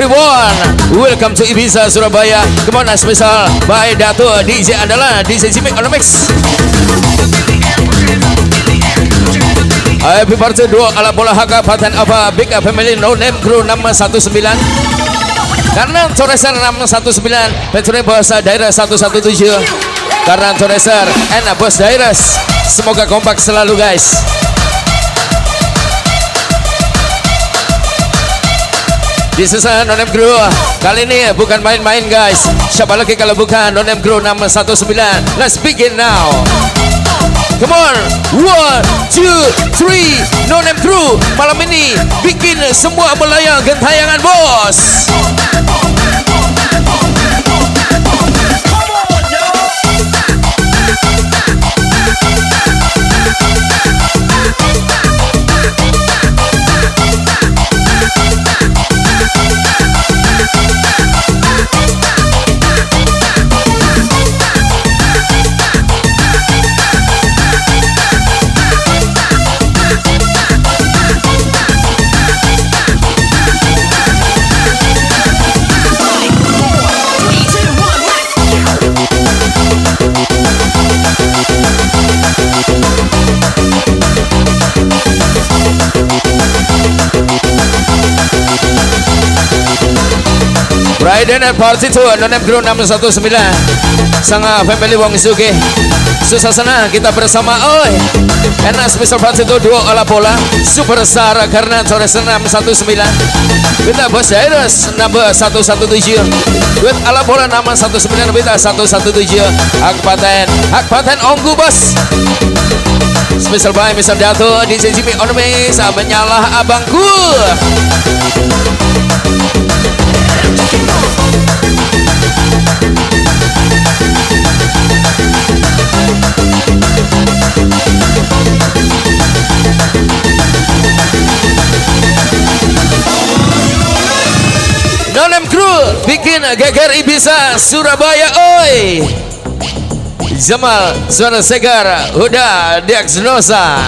everyone? Welcome to Ibiza Surabaya. Come on, special by Datu DJ adalah DJ Jimmy on the mix. Happy birthday dua ala bola haka paten apa Big Family No Name Crew nama 19 karena Toreser 619 Petrolin Bahasa Daerah 117 karena Toreser enak Bos Daerah semoga kompak selalu guys di sisa Nonem Crew kali ini bukan main-main guys. Siapa lagi kalau bukan Nonem Crew 619 let's begin now. Come on, one, two, three, No Name Crew malam ini bikin semua melayang gentayangan bos. Friday Night Party to Nonem Crew 619 Sang family Wong Suki. Susasana kita bersama Oi. Enak special party to duo ala bola. Superstar karena Torres 619 Kita bos Dairos number 117 With ala bola nama 19 kita 117 Hak paten Hak paten Onggu bos. Special by Mr. Dato di CCP on base Menyalah abangku geger Ibiza Surabaya oi! Jamal Suara Segar Huda Diagnosa.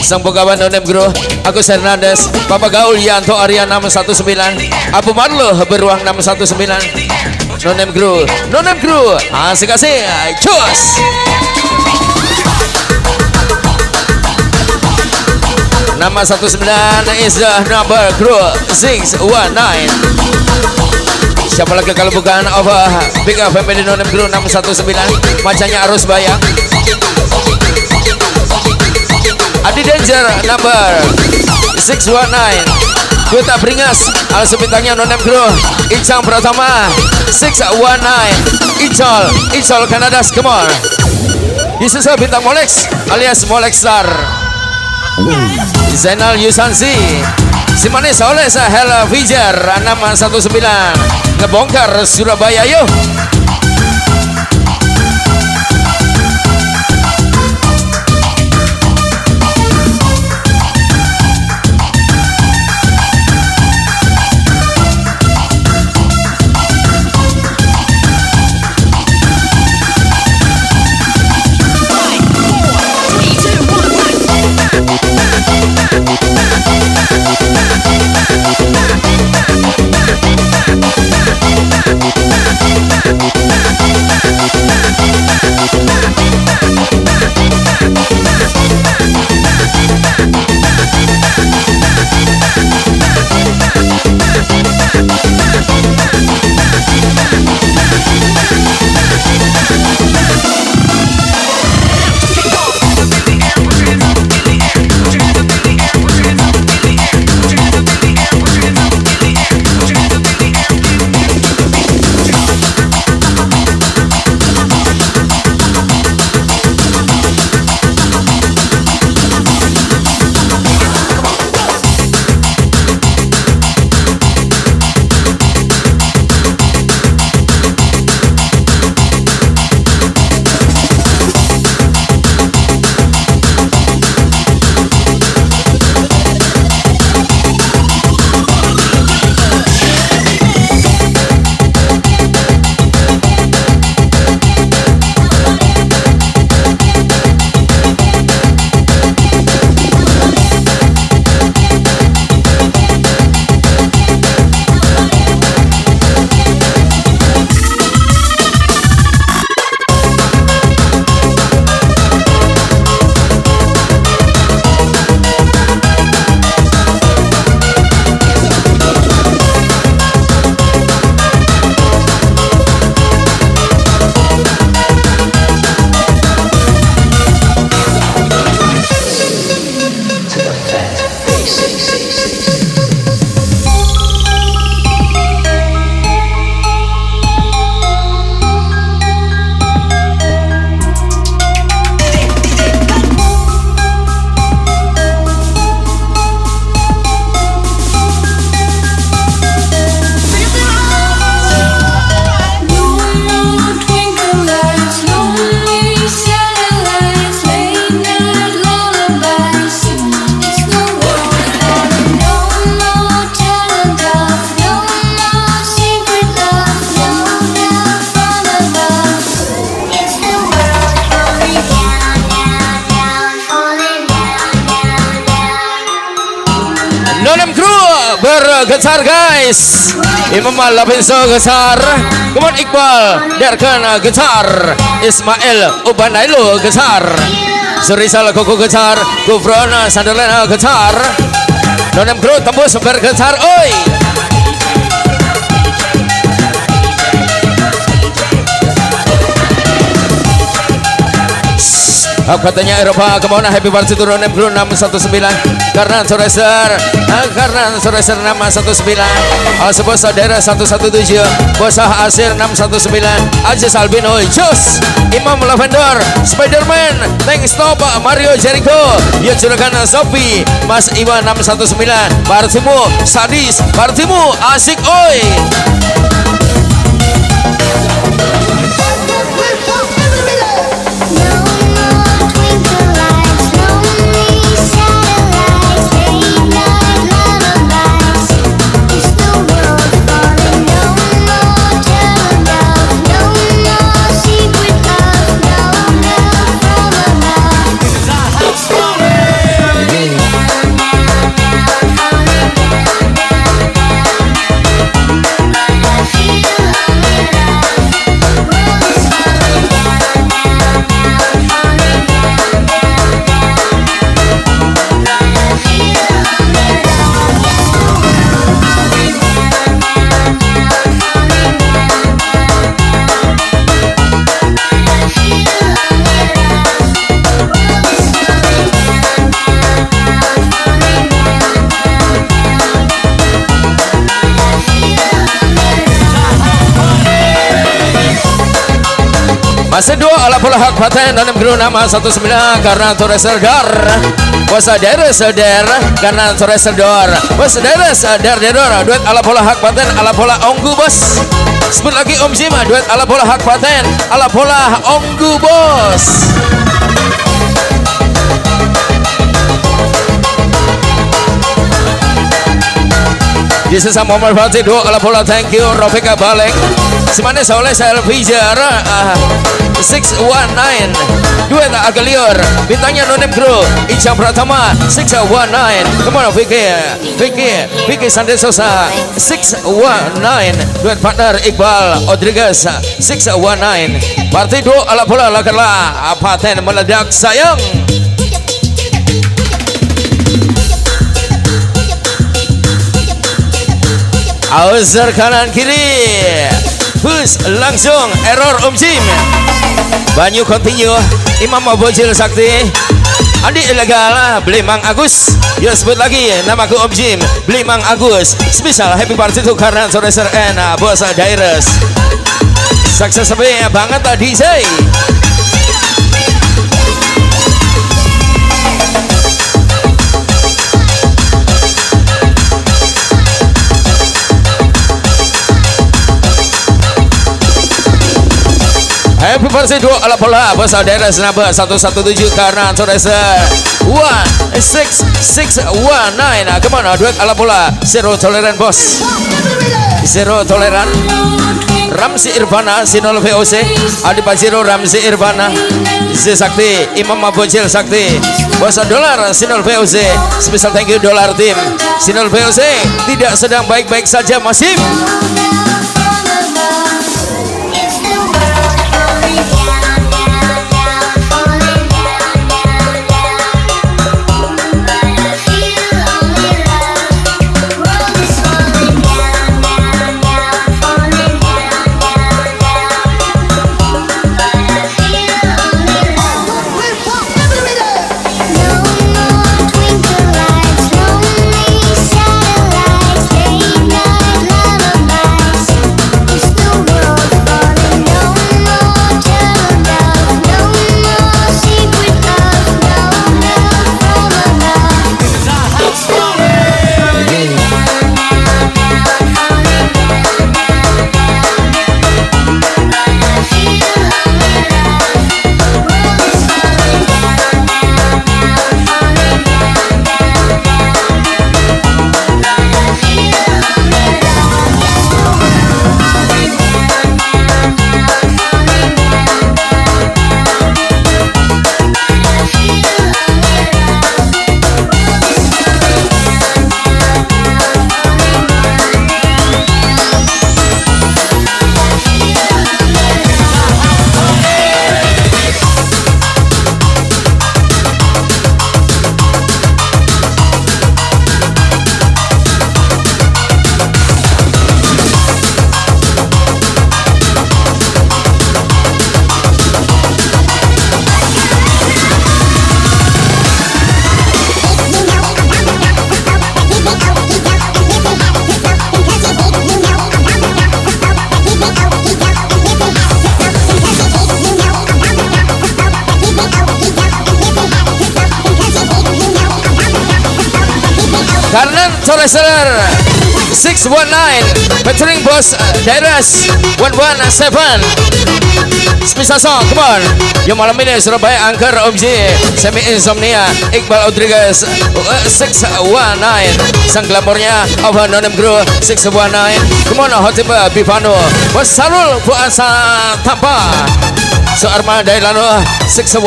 Sang penggawa Nonem Crew Agus Hernandez Bapak Gaul Yanto Arya 619 Abu Marlo Beruang 619 Nonem Crew Nonem Crew Asik-asik Cus Nama 19 is the number crew 619 Siapa lagi kalau bukan over Big Nonem Crew 619 Macanya arus bayang. Adi Danger number 619 Kita beringas Alas bintangnya Nonem Crew Icang Pratama 619 Icol Icol Kanadas Come on. Is bintang Molex alias Molex Star Zainal Yusansi Si manis oleh Sahel Fijar 619 Ngebongkar Surabaya yuk getar guys. Imam Lapinso getar Kemudian Iqbal. Derkan getar Ismail Ubanailo getar Surisal Koko getar Gufron Sanderlena getar Nonem Gro tembus bergetar Oi katanya Eropa ke mana happy birthday to Ronem Bro 619 karena Soreser karena Soreser 619 sebuah saudara 117 Bosah Asir 619 Aziz Albino Jos Imam Lavender Spiderman Thanks Stop Mario Jericho. Ya juragan Sophie Mas Iwan 619 Partimu Sadis Partimu Asik Oi Masih dua ala pola hak paten dalam guru nama satu sembilan karena Torres Serdar Wasa daerah Serdar karena Torres Serdar Wasa daerah Serdar Dedor duet ala pola hak paten ala pola onggu bos. Sebut lagi Om Zima duet ala pola hak paten ala pola onggu bos. Di sisa momen Fatih dua ala pola thank you Rofika Baleng Simane Soleh Selvijar uh, 619 Duet agak liur. Bintangnya Nonem Gro Ijam Pratama 619 Come on Vicky. Vicky Vicky Sandi Sosa. 619 Duet partner Iqbal Rodriguez. 619 Parti 2 ala bola lakarlah Paten meledak sayang. Ausar kanan kiri Push langsung error Om Jim. Banyu continue. Imam Bojil Sakti. Andi ilegal beli Mang Agus. Ya sebut lagi namaku Om Jim beli Mang Agus. Spesial happy party to karena sore seren Bos Daires Sukses banget tadi saya Happy birthday dua Bahasa daerah Senaba 117 karena Toresa 1619 Ke mana duet ala pola Zero toleran bos. Zero toleran Ramsi Irvana Sinol VOC Adi Pajiro Ramsi Irvana. Z Sakti Imam Mabojil Sakti. Bahasa dolar Sinol VOC Special thank you dolar tim Sinol VOC Tidak sedang baik-baik saja masih Toreser 619 featuring Boss Dairas 117 Special song, come on. Yang malam ini Surabaya Angker Om J Semi Insomnia Iqbal Rodriguez 619 Sang glamornya of Nonem Crew 619 Come on Hotiba Bivano. Bos Sarul Puasa Tampa. So Arma Dailano 619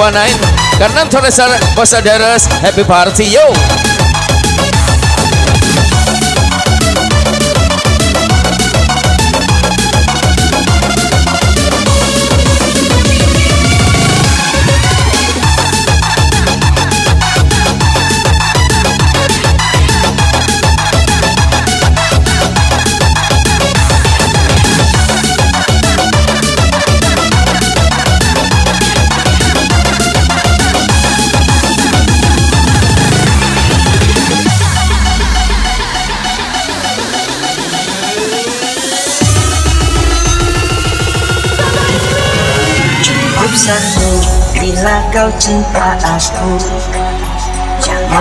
Karena Toreser Bos Dairas Happy Party Yo satu Bila kau cinta aku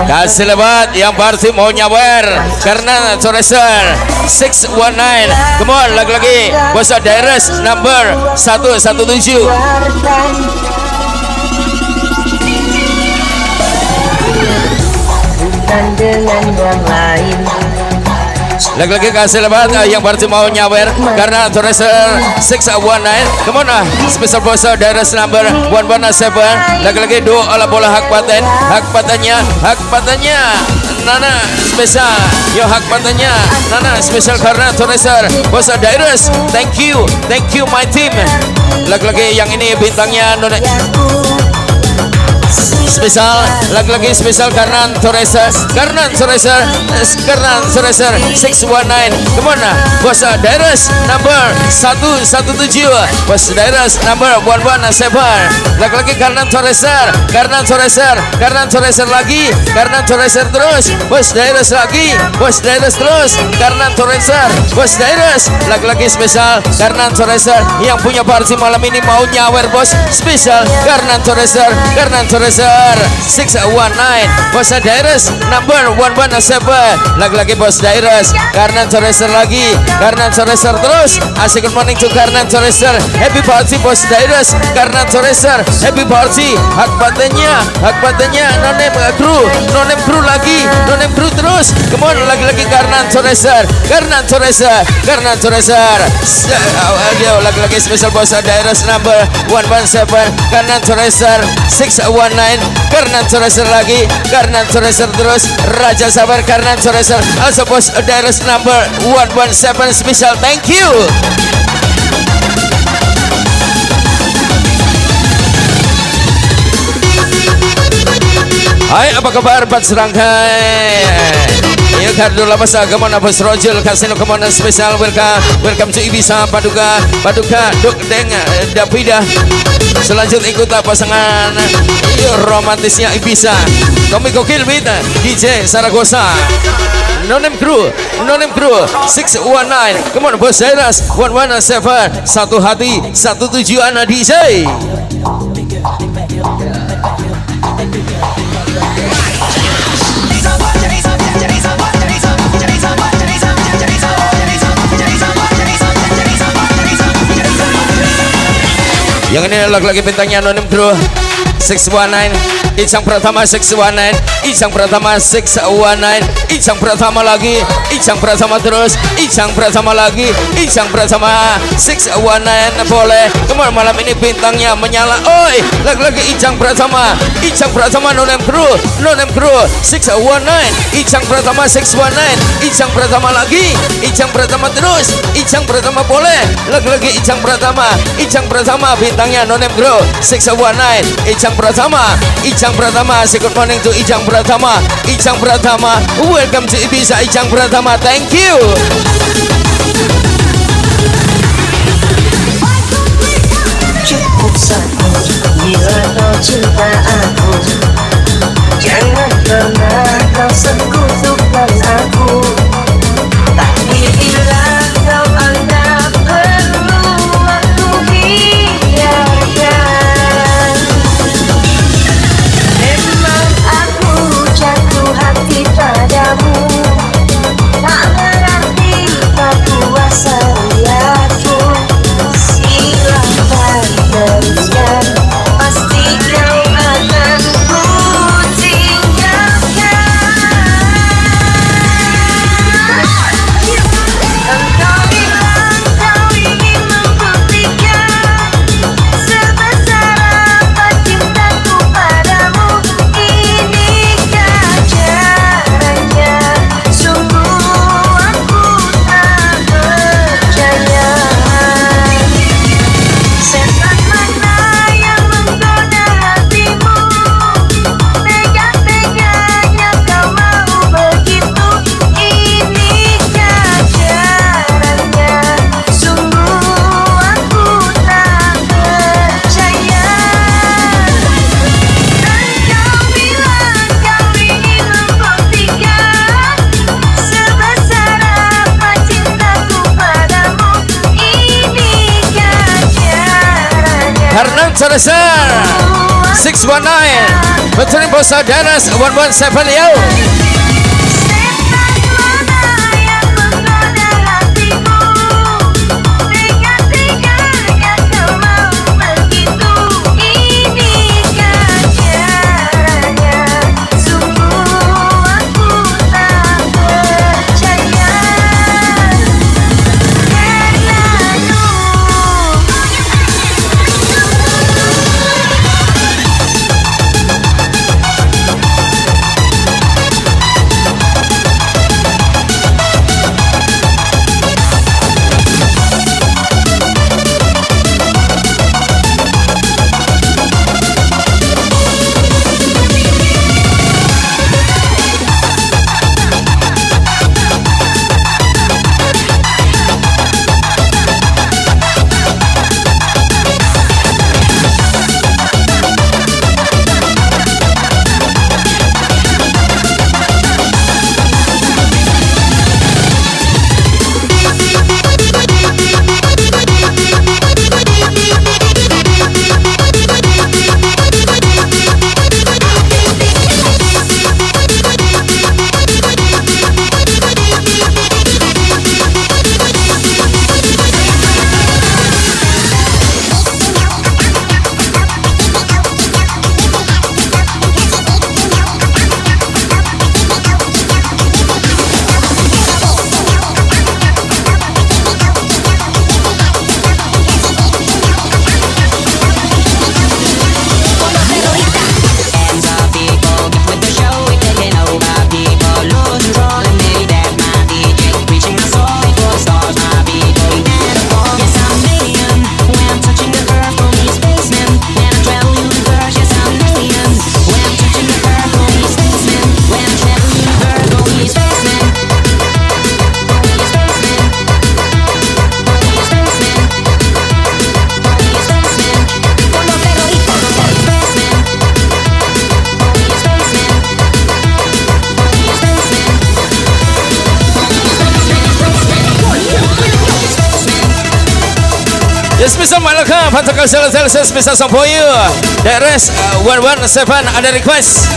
Kasih lebat yang party mau nyawer. Karena Toreser 619 Come on lagi-lagi. Bos Dairas number 117 Bukan dengan yang lain lagi-lagi kasih lebat uh, yang baru mau nyawer karena Toreser 619 Come on uh, Special boss Dairas number 117 Lagi-lagi dua olah bola hak paten. Hak patennya Hak patennya Nana spesial Yo hak patennya Nana spesial karena Toreser Boss Dairas Thank you. Thank you my team. Lagi-lagi yang ini bintangnya Nona spesial lagi-lagi spesial karena Toreser karena Toreser karena Toreser 619 ke mana bos Dairas number 117 bos Dairas number 117 lagi-lagi karena Toreser karena Toreser karena Toreser lagi karena Toreser terus. Bos Dairas lagi bos Dairas terus. Karena Toreser bos Dairas lagi-lagi spesial karena Toreser yang punya party malam ini mau nyawer bos spesial karena Toreser karena Toreser 619 Bos Dairas number 117 Lagi-lagi Bos Dairas Karena Toreser lagi. Karena Toreser terus. Asik good morning to Karena Toreser Happy party Bos Dairas Karena Toreser Happy party. Hak patennya Hak patennya Nonem kru Nonem kru lagi. Nonem kru terus. Come on lagi-lagi Karena Toreser Karena Toreser Karena Toreser Lagi-lagi special Bos Dairas number 117 Karena Toreser 619 karena Toreser lagi karena Toreser terus Raja Sabar karena Toreser also bos Dairas number 117 special thank you. Hai apa kabar Bat Serangkai Ya kardu lapas ke mana bos Rojul Kasino ke mana spesial welcome Welcome to Ibiza Paduka Paduka Duk Deng Dapida Selanjutnya ikut pasangan Yo, romantisnya Ibiza Tommy Kokil Bita DJ Saragosa. Nonem Crew Nonem Crew 619 Come on Bos Dairas 117 Satu hati Satu tujuan DJ Yang ini lagi-lagi bintangnya Anonim Crew 619 Ijang Pratama 619 Ijang Pratama 619 Ijang Pratama lagi Ijang Pratama terus Ijang Pratama lagi Ijang Pratama 619 boleh ke mana malam ini bintangnya menyala oi lagi-lagi Ijang Pratama Ijang Pratama Nonem Crew Nonem Crew 619 Ijang Pratama 619 Ijang Pratama lagi Ijang Pratama terus Ijang Pratama boleh lagi-lagi Ijang Pratama Ijang Pratama bintangnya Nonem Crew 619 Ijang Pratama. Ijang Ijang Pratama Say good morning to Ijang Pratama. Ijang Pratama Welcome to Ibiza Ijang Pratama. Thank you. Jangan Sir. 619 Betulin Bosa Danas 117 yo Spesial Song for you. DRS uh, 117 ada request.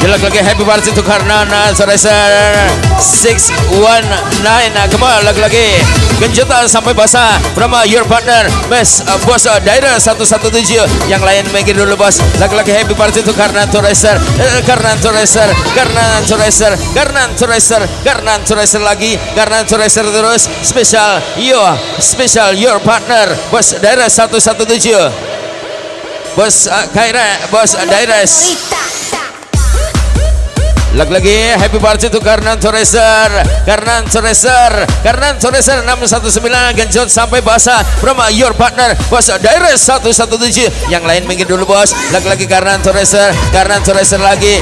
Jelek lagi happy birthday to Karnana. Saraser 619 Kembali lagi-lagi Kejutan sampai basah Bersama your partner Best uh, Bos uh, Daerah 117 Yang lain makin dulu bos. Lagi-lagi happy birthday to Karnana Saraser uh, Karnana Saraser Karnana Saraser Karnana Saraser Karnana Saraser lagi Karnana Saraser terus. Special Your Special your partner Bos Daerah 117 Bos uh, Kaira Bos uh, Daerah lagi-lagi happy birthday to Karnan Toreser. Karnan Toreser Karnan Toreser 619 genjot sampai basah. From your partner bos Daires 117 yang lain minggir dulu bos. Lagi-lagi Karnan Toreser Karnan Toreser lagi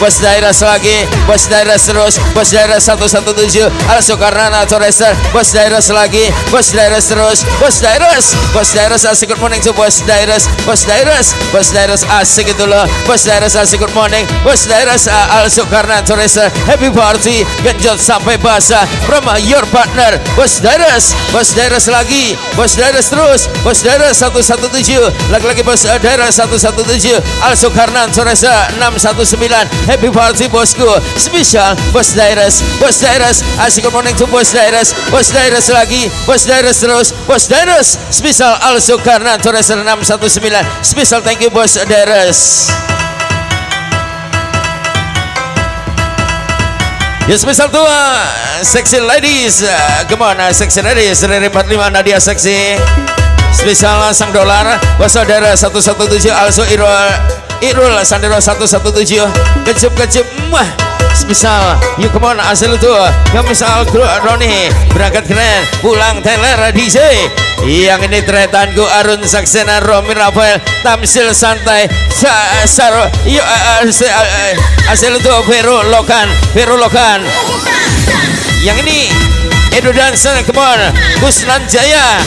bos daerah selagi bos daerah terus bos daerah 117 Al Soekarno atau Racer bos daerah selagi bos daerah terus bos daerah bos daerah asik good morning to bos daerah bos daerah bos daerah asik itu loh bos daerah asik good morning bos daerah Al Soekarno atau Racer happy party genjot sampai basah from your partner bos daerah bos daerah selagi bos daerah terus bos daerah 117 lagi-lagi bos daerah 117 Al Soekarno atau Racer 619 Happy party bosku. Spesial Bos Dairas Bos Dairas Asik morning to Bos Dairas Bos Dairas lagi Bos Dairas terus Bos Dairas Spesial Al Soekarno Torres 619 Spesial thank you Bos Dairas Ya spesial tua Sexy ladies. Come on sexy ladies. Dari 45 Nadia seksi Spesial sang dolar. Bos Saudara 117 Also Irwa Irul Sandero 117 Kecep kecep Mah Misal Yuk come on Asal itu. Yang misal Roni. Berangkat keren Pulang teler DJ Yang ini tretanku Arun Saksena Romi Rafael Tamsil santai Saro Yuk Asal itu Vero Lokan Vero Lokan. Yang ini Edo Dancer Come on. Kusnan Jaya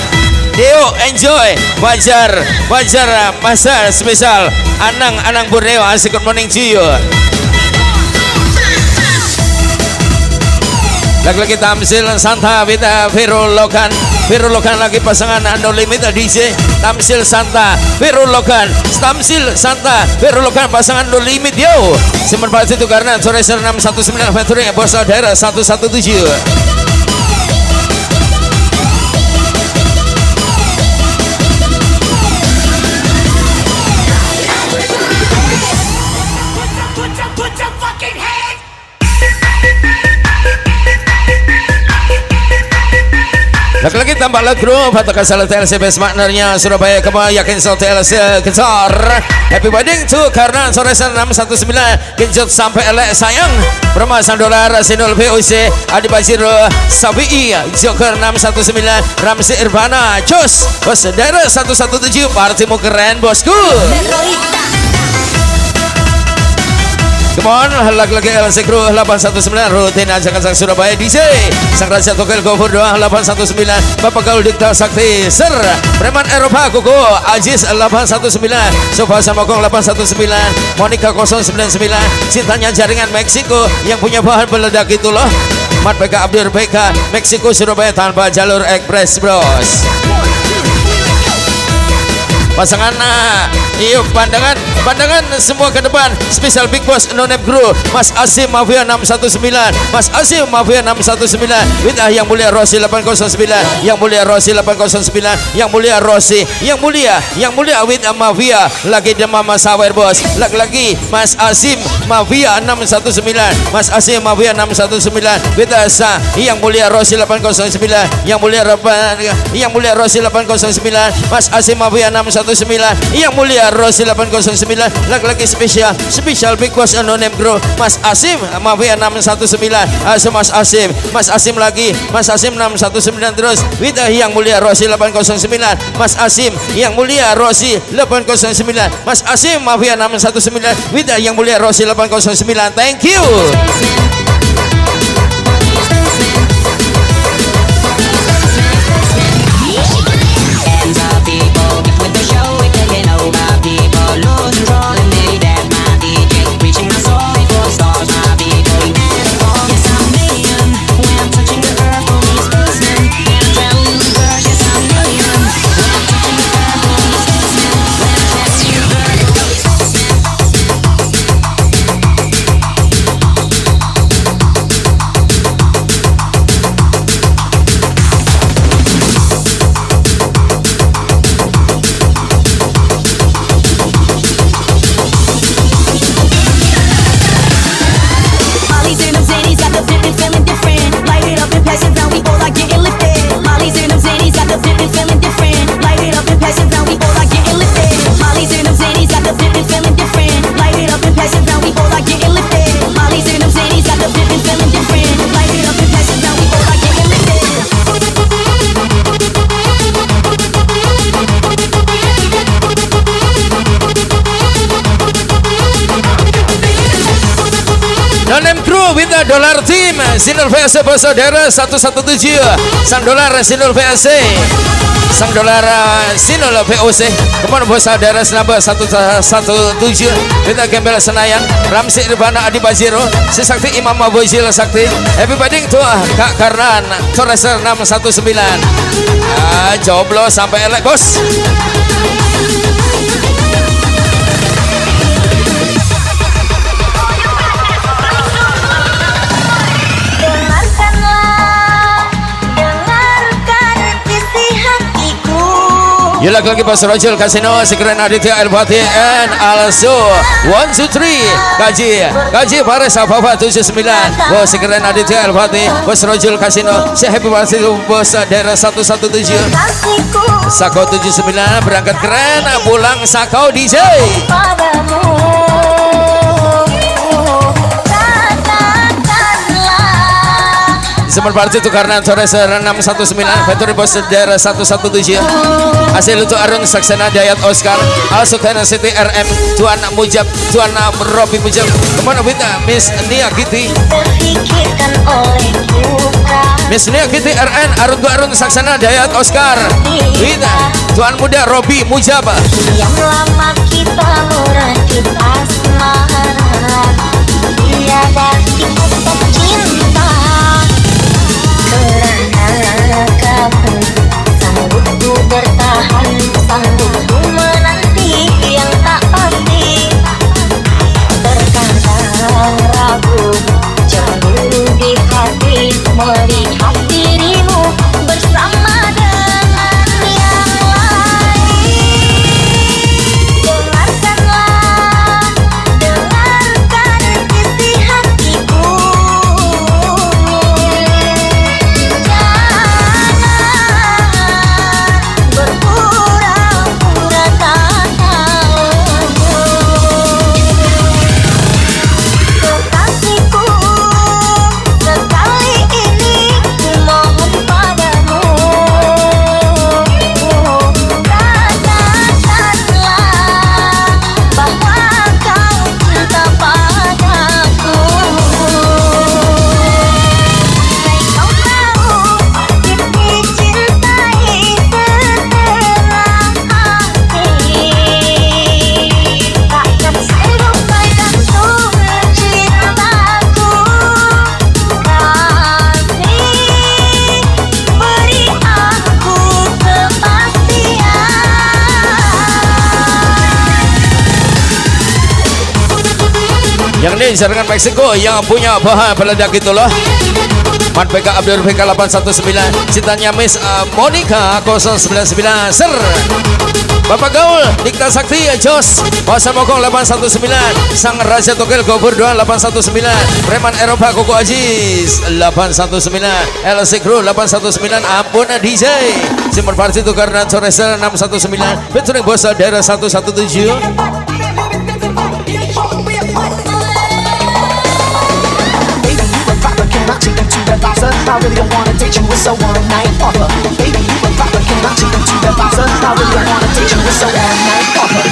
Deo enjoy. Wajar wajar masa spesial Anang Anang Borneo asik good morning to you. Lagi-lagi tamsil Santa Vita Vero Lokan Vero Lokan lagi pasangan No Limit DJ tamsil Santa Vero Lokan tamsil Santa Vero Lokan pasangan No Limit yo. Simon itu karena sore 619 Venturing bos daerah 117 Lagi-lagi tambah lagu Pataka salah TLC best maknanya Surabaya Kema yakin so TLC Kejar Happy wedding to karena sore 619 Genjot sampai elek sayang. Permasang dolar Sinul VOC Adi Bajiro Sabi'i Joker 619 Ramsi Irvana Cus Bos daerah 117 Partimu keren bosku Come on, lagi-lagi LC Crew 819 rutin ajakan sang Surabaya DJ Sang Raja Tokel Gofur 2 819 Bapak Gaul Dikta Sakti Ser Preman Eropa Kuku Ajis 819 Sofa Samokong 819 Monica 099 Cintanya Jaringan Meksiko Yang punya bahan meledak itu loh. Mat PK Abdur PK Meksiko Surabaya tanpa jalur ekspres bros. Pasangan yuk pandangan pandangan semua ke depan. Spesial Big Boss Nonep Guru. Mas Asim Mafia 619 Mas Asim Mafia 619 Widah yang mulia Rossi 809 yang mulia Rossi 809 yang mulia Rossi yang mulia yang mulia Widah Mafia. Lagi demam Mas Sawer Bos. Lagi-lagi Mas Asim Mafia 619 Mas Asim Mafia 619 Widah Sa yang mulia Rossi 809 yang mulia yang mulia Rossi 809 Mas Asim Mafia 619 819 yang mulia Rosi 809 laki-laki spesial spesial Big Boss Anonim Grow Mas Asim Mafia 619 Asim Mas Asim Mas Asim lagi Mas Asim 619 terus Wida yang mulia Rosi 809 Mas Asim yang mulia Rosi 809 Mas Asim Mafia 619 Wida yang mulia Rosi 809 thank you dolar tim Sinul VSC bersaudara 117 sang dolar Sinul VSC sang dolar Sinul VOC ke mana bos saudara senaba 117 kita gembel Senayan Ramsi Irvana Adi Bajiro si sakti Imam Abu Jil Sakti. Happy wedding to Kak Karnan Torreser 619 ah, joblo sampai elek bos Like lagi Bos Rojul Casino Sekeren Aditya El Fatih and also One two three. Kaji Kaji Paris Afafa 79 Bos Sekeren Aditya Fatih Bos Rojul Casino Saya happy birthday Bos daerah 117 Sako 79 berangkat keren pulang Sako DJ Padamu Zaman Parti itu karena sore 619 Venturi Bos Daerah 117 Hasil untuk Arun Saksana Dayat Oscar Al Sultana City RM Tuan Mujab Tuan Robi Mujab. Ke mana kita Miss Nia Giti Miss Nia Kitty RN Arun Arun Saksana Dayat Oscar. Wita Tuan Muda Robi Mujaba Yang lama kita merakit asmara Ini disarankan Meksiko Yang punya bahan peledak itulah. Man PK Abdul PK 819 Cintanya Miss uh, Monica 099 Ser. Bapak Gaul Dikta Sakti Jos Pasan Mokong 819 Sang Raja Tokil Gobur 2 819 Preman Eropa Koko Aziz 819 LC Crew 819 Ampun DJ Simon Parsi Tukar dan Soresel 619 Featuring Bos Daerah 117 date you, it's a one night offer. Baby, you a proper, can I take you to the boxer? I really wanna date you, it's a one night offer.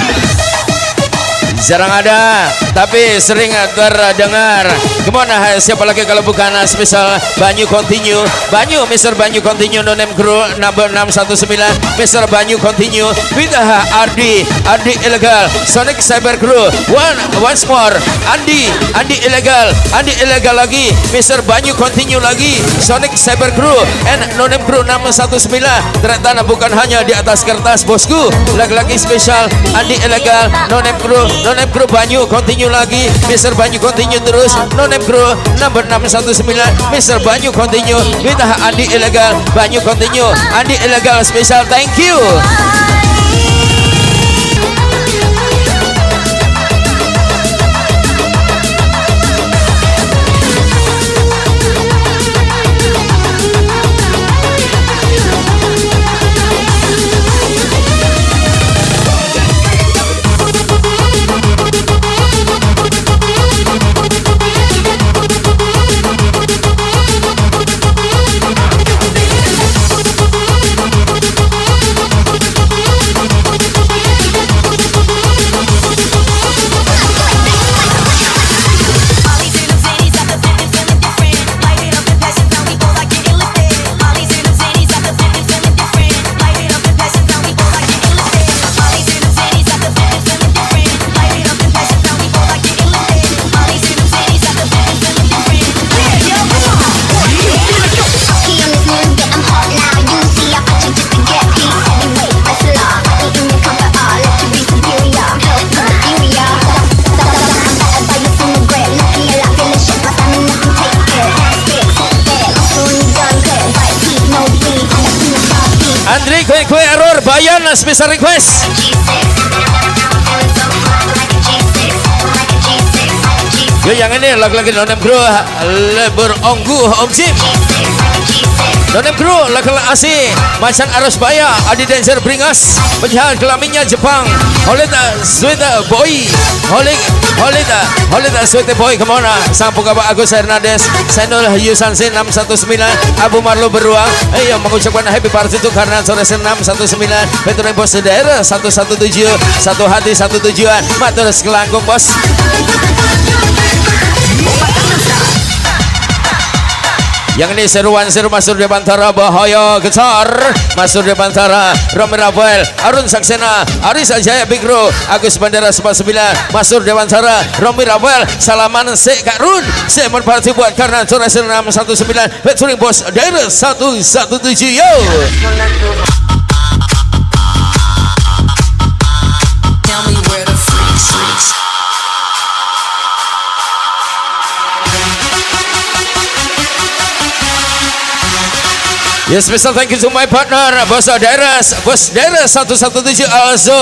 Jarang ada, tapi sering terdengar. Ke mana siapa lagi kalau bukan spesial Banyu Continue Banyu, Mr. Banyu Continue No Name Crew number 619 Mr. Banyu Continue Pindah Ardi, Ardi Illegal Sonic Cyber Crew One, once more Andi, Andi Illegal Andi Illegal lagi Mr. Banyu Continue lagi Sonic Cyber Crew and No Name Crew 619 Ternyata bukan hanya di atas kertas bosku Lagi-lagi spesial Andi Illegal No Name Crew No Name Crew Banyu Continue lagi Mr. Banyu Continue terus No Name Crew number 619 Mr. Banyu Continue Kita Andi Illegal Banyu Continue Andi Illegal spesial thank you a G6. Yo yang ini lagi-lagi No Name Crew Lebur Onggu Om Jim No Name Crew lagi-lagi asih Macan Arus Baya Adi Dancer Bring Us Penjahat kelaminnya Jepang Holita Sweet Boy Holik Holita Holita Sweet Boy ke mana Sang Punggawa Agus Hernandez Senul Yusansin 619 Abu Marlo Beruang Ayo mengucapkan happy party itu karena sore 619 Veteran Bos Daerah 117 Satu hati satu tujuan Matur sekelangkung bos Yang ini seruan seru Masur Dewantara Bahaya Getar. Masur Dewantara Romi Rafael Arun Saksena Aris Ajaya Bigro Agus Bandara 49 Masur Dewantara Romi Rafael Salaman Sek Kak Run. Sek Merpati buat karena Tora 619 Featuring Bos Daerah 117 Yo Yes, special thank you to my partner Bos Deres Bos Deres 117 also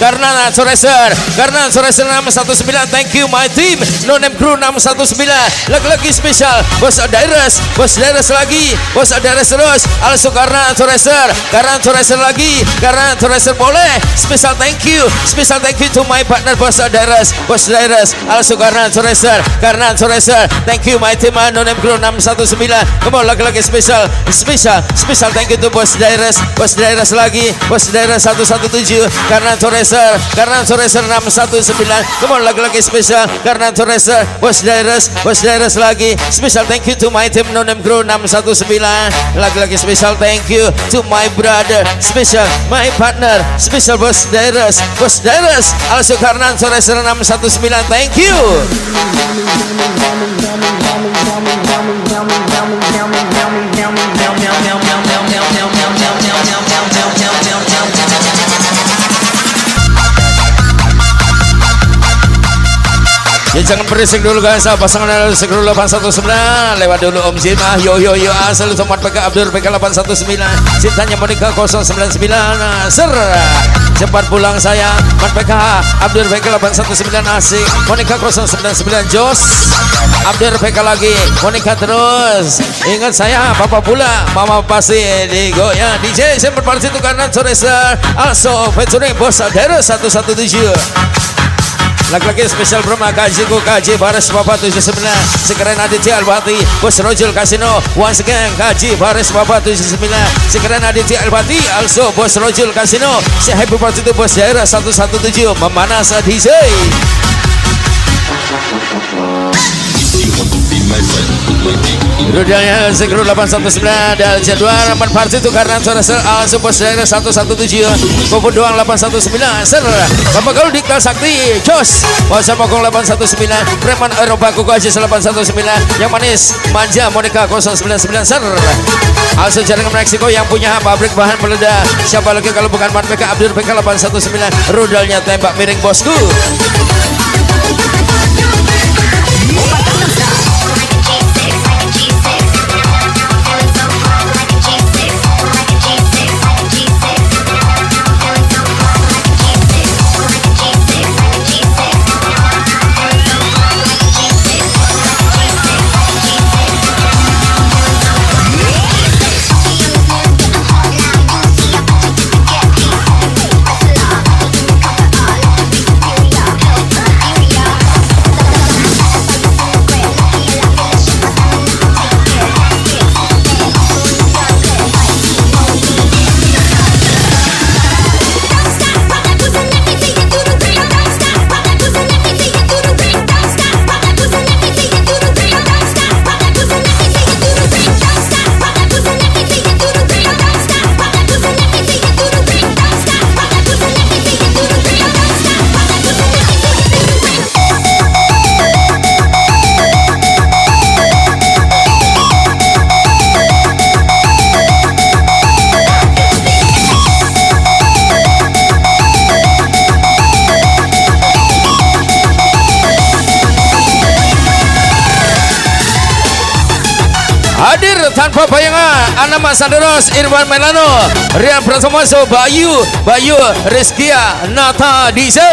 Karena Soreser Karena Soreser 619 Thank you my team. No Name Crew 619 Lagi-lagi spesial Bos Deres Bos Deres lagi. Bos Deres terus. Also karena Soreser Karena Soreser lagi. Karena Soreser boleh. Special thank you. Special thank you to my partner Bos Deres Bos Deres Also karena Soreser Karena Soreser Thank you my team. No Name Crew 619 Come on lagi-lagi spesial Spesial Spesial thank you to Bos Daires Bos Daires lagi Bos Daires 117 Karena Toreser Karena Toreser 619 Come on lagi-lagi spesial Karena Toreser Bos Daires Bos Daires lagi Spesial thank you to my team No Name Crew 619 Lagi-lagi spesial thank you to my brother Spesial my partner Spesial Bos Daires Bos Daires Also karena Toreser 619 Thank you Ya jangan berisik dulu guys. Ah, Pasangan Sekru 819 Lewat dulu Om Jim. Ah, Yo yo yo. Asal Tomat PK Abdur PK 819 Cintanya Monika 099 ah, Ser. Cepat pulang saya Mat PK Abdur PK 819 asik. Monika 099 Jos. Abdur PK lagi. Monika terus. Ingat saya Papa pula. Mama pasti digoyang DJ saya berparti itu karena Soreser Also Bos Adero 117 lagi-lagi spesial promo Go KJ Baris Bapak 79 Sekeren Aditya Albati Bos Rojul Kasino. Once again KJ Baris Bapak 79 Sekeren Aditya Albati Also Bos Rojul Kasino. Si happy party itu Bos Daerah 117 Memanas DJ Rudanya Sekru 819 dan jadwal Raman Party itu karena suara ser Also Bos Daerah 117 Maupun doang 819 Ser Bapak Gaul Diktal Sakti Jos. Wasa Mokong 819 Preman Eropa Kuku Aziz 819 Yang manis Manja Monica 099 Ser Also jaringan Meksiko yang punya pabrik bahan peledak Siapa lagi kalau bukan Man PK Abdur PK 819 Rudalnya tembak miring bosku tanpa bayangan. Anama Sanderos Irwan Melano Rian Pratomaso Bayu Bayu Rizkia Nata DJ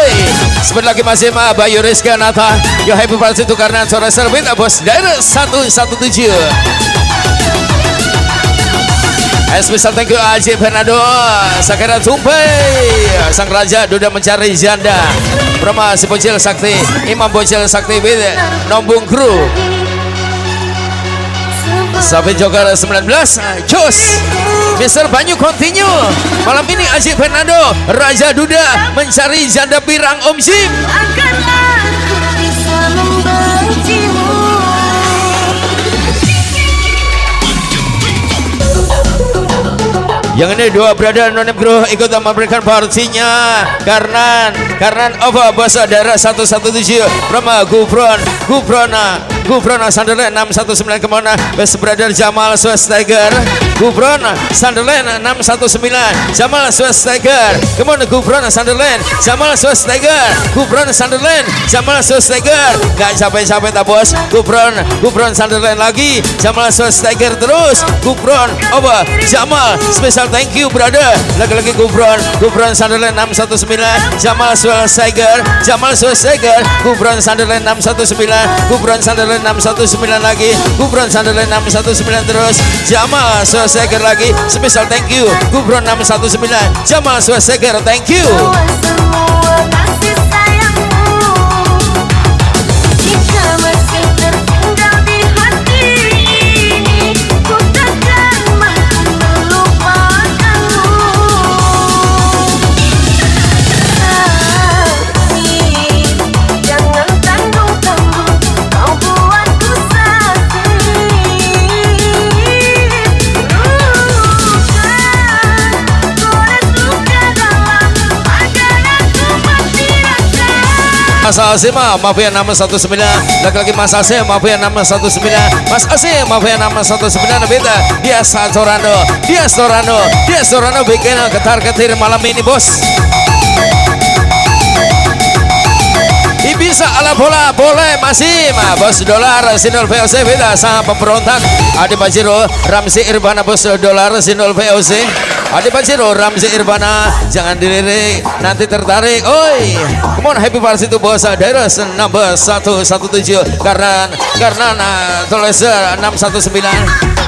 Sebentar lagi masih mah Bayu Rizkia Nata. Yo happy birthday itu karena suara serbit Bos Daerah 117 Eh, Special thank you Aji Fernando Sakara Tumpai Sang Raja Duda mencari janda Brahma si Bocil Sakti Imam Bocil Sakti Nombung Kru Sampai Jogar 19 Cus Mister Banyu continue. Malam ini Aziz Fernando Raja Duda Mencari janda pirang Om Jim. Yang ini dua berada nonim bro ikut memberikan partinya karena karena apa bahasa daerah 117 ramah Gufron Gufrona. Gufrona Sunderland 619 ke mana Best brother Jamal Swestiger Gufrona Sunderland 619 Jamal Swestiger ke mana Gufrona Sunderland. Jamal Swestiger Gufron Sunderland. Jamal Swestiger Gak capek-capek tak bos? Gufron Gufron Sunderland lagi. Jamal Swestiger terus. Gufron over Jamal special thank you brother. Lagi-lagi Gufron Gufron Sunderland 619 Jamal Swestiger Jamal Swestiger Gufron Sunderland 619 Gufron Sunderland 619 lagi. Gufron Sunderland 619 terus. Jamal Swestiger lagi. Special thank you. Gufron 619 Jamal Swestiger thank you. Semua kasih Mas Azima Mafia nama 19 Lagi-lagi Mas Asim Mafia nama 19 Mas Asim Mafia nama 19 Beda Dia Satorano Dia Storano Dia Storano bikin ketar-ketir malam ini bos Ibiza ala bola boleh masih ma bos dolar sinol VOC beda sama pemberontak Adi Bajiro Ramzi Irbana bos dolar sinol VOC Adi Bajiro Ramzi Irbana jangan dilirik nanti tertarik. Oi come on happy party itu bos daerah number 117 karena karena nah, tulis 619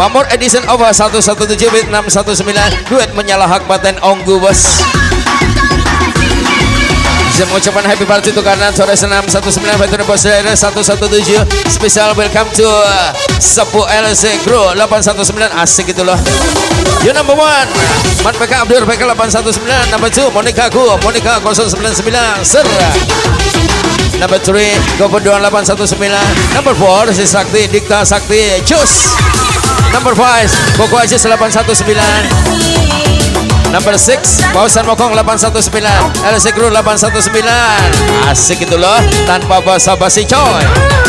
Pamor edition over 117 bit 619 duet menyalah hak paten onggu bos saya mengucapkan happy birthday itu karena sore senam 19 Veteran Bos Daerah 117 Special welcome to uh, Sepu LC Crew 819 Asik gitu loh. You number one. Man PK Abdur PK 819 Number two Monica Ku Monica 099 Ser. Number three Gopedon 819 Number four Si Sakti Dikta Sakti Cus Number five Koko Ajis 819 Number 6 Pausan Mokong 819 LC Crew 819 Asik itu loh Tanpa basa-basi coy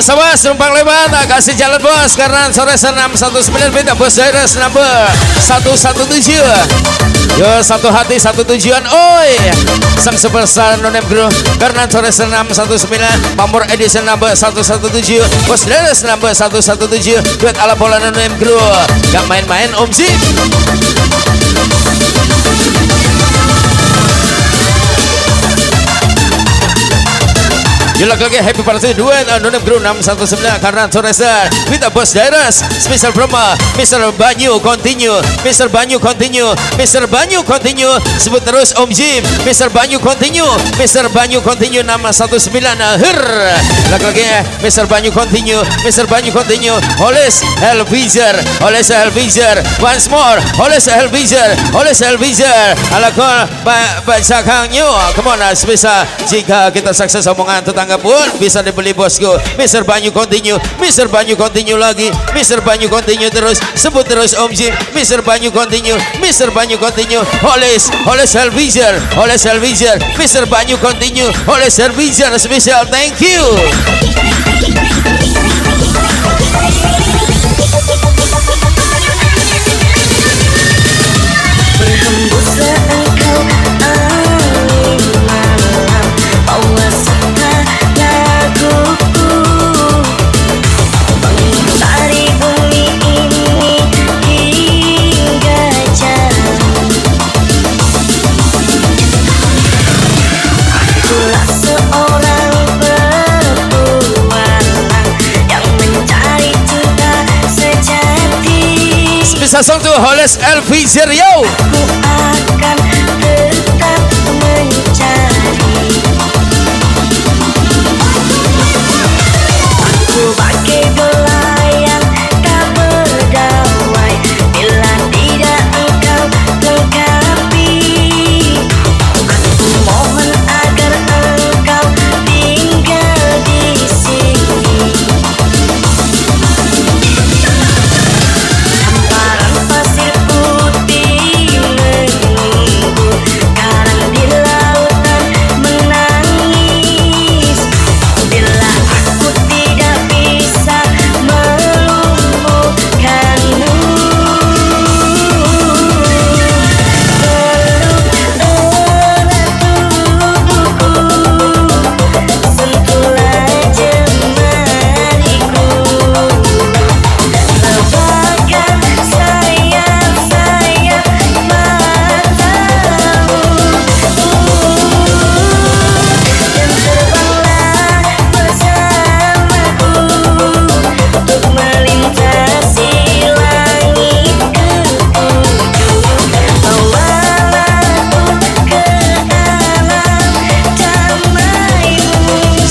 Awas awas numpang lewat kasih jalan bos karena sore senam 19 beda bos daerah number 117 Yo satu hati satu tujuan oi. Sang superstar nonem bro karena sore senam 19 Pamor edition number 117 Bos daerah number 117 Duet ala bola nonem bro Gak main-main Om Zim Lagi happy birthday duet Anonim Group 619 karena Torreser Kita bos Dairas Special promo Mr. Banyu continue Mr. Banyu continue Mr. Banyu continue Sebut terus Om Jim Mr. Banyu continue Mr. Banyu continue nama 19 Her Lagi lagi Mr. Banyu continue Mr. Banyu continue Holis Helvizer oleh Helvizer once more oleh Helvizer oleh Helvizer ala ba baca kangnya come on as bisa. Jika kita sukses omongan tetangga pun bisa dibeli bosku. Mister Banyu continue Mister Banyu continue lagi. Mister Banyu continue terus sebut terus Om Jin. Mister Banyu continue Mister Banyu continue. Oleh oleh Helvizer oleh Helvizer Mister Banyu continue oleh Helvizer spesial thank you Song to Holes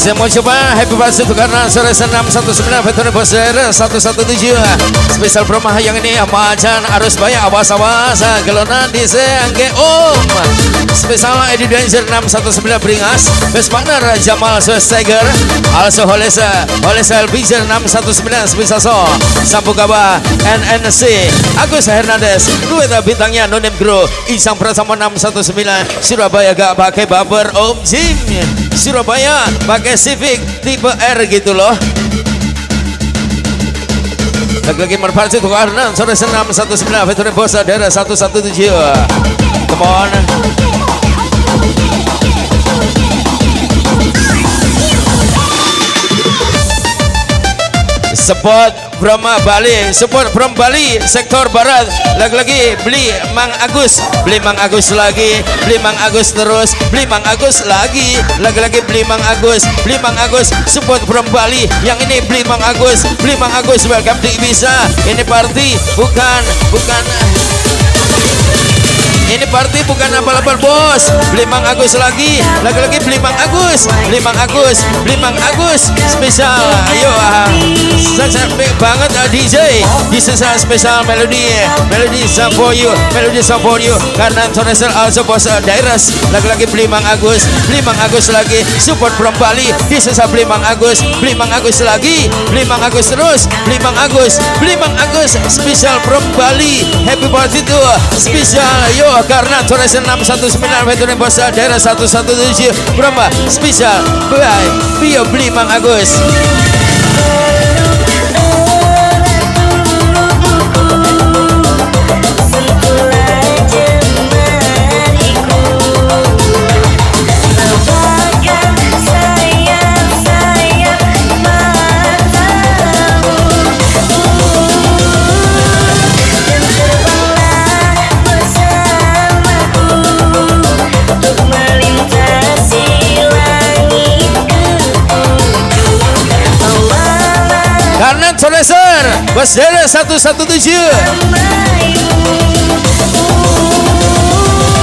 Saya mau coba happy birthday untuk karena sore senam 19 Veteran Poster 117 Spesial promo yang ini Macan arus banyak awas-awas Gelonan di seangge om. Spesial Edi Danger 619 Beringas Best partner Jamal Swestiger Also Holesa Holesa Elvizer 619 Spesial so Sampu Gaba NNC Agus Hernandez Dueta bintangnya Nonim Gro Isang Pratama 619 Surabaya gak pakai baper Om Jim Surabaya pakai Civic tipe R gitu loh. Lagi-lagi merpati untuk Arnan sore senam 19 Veteran Bosa daerah 117 come on. Support from Bali, support from Bali, sektor barat. Lagi-lagi beli Mang Agus, beli Mang Agus lagi, beli Mang Agus terus, beli Mang Agus lagi, lagi-lagi beli Mang Agus, beli Mang Agus, support from Bali. Yang ini beli Mang Agus, beli Mang Agus, welcome to Ibiza. Ini party bukan bukan ini party bukan apa-apa bos. Beli Mang Agus lagi. Lagi-lagi beli Mang Agus. Beli Mang Agus. Beli Mang Agus. Spesial. Ayo ah. Sangat banget ah, DJ a special melody. Melody song for you. Melody song for you. Karena International also bos uh, Dairas Lagi-lagi beli Mang Agus. Beli Mang Agus lagi. Support from Bali. This is a beli Mang Agus. Beli Mang Agus lagi. Beli Mang Agus terus. Beli Mang Agus. Beli Mang Agus. Spesial from Bali. Happy birthday to Spesial Yo karena Torres 619 Veteran Bosa daerah 117 Berapa spesial Bye Bio beli Mang Agus Torres Bos daerah 117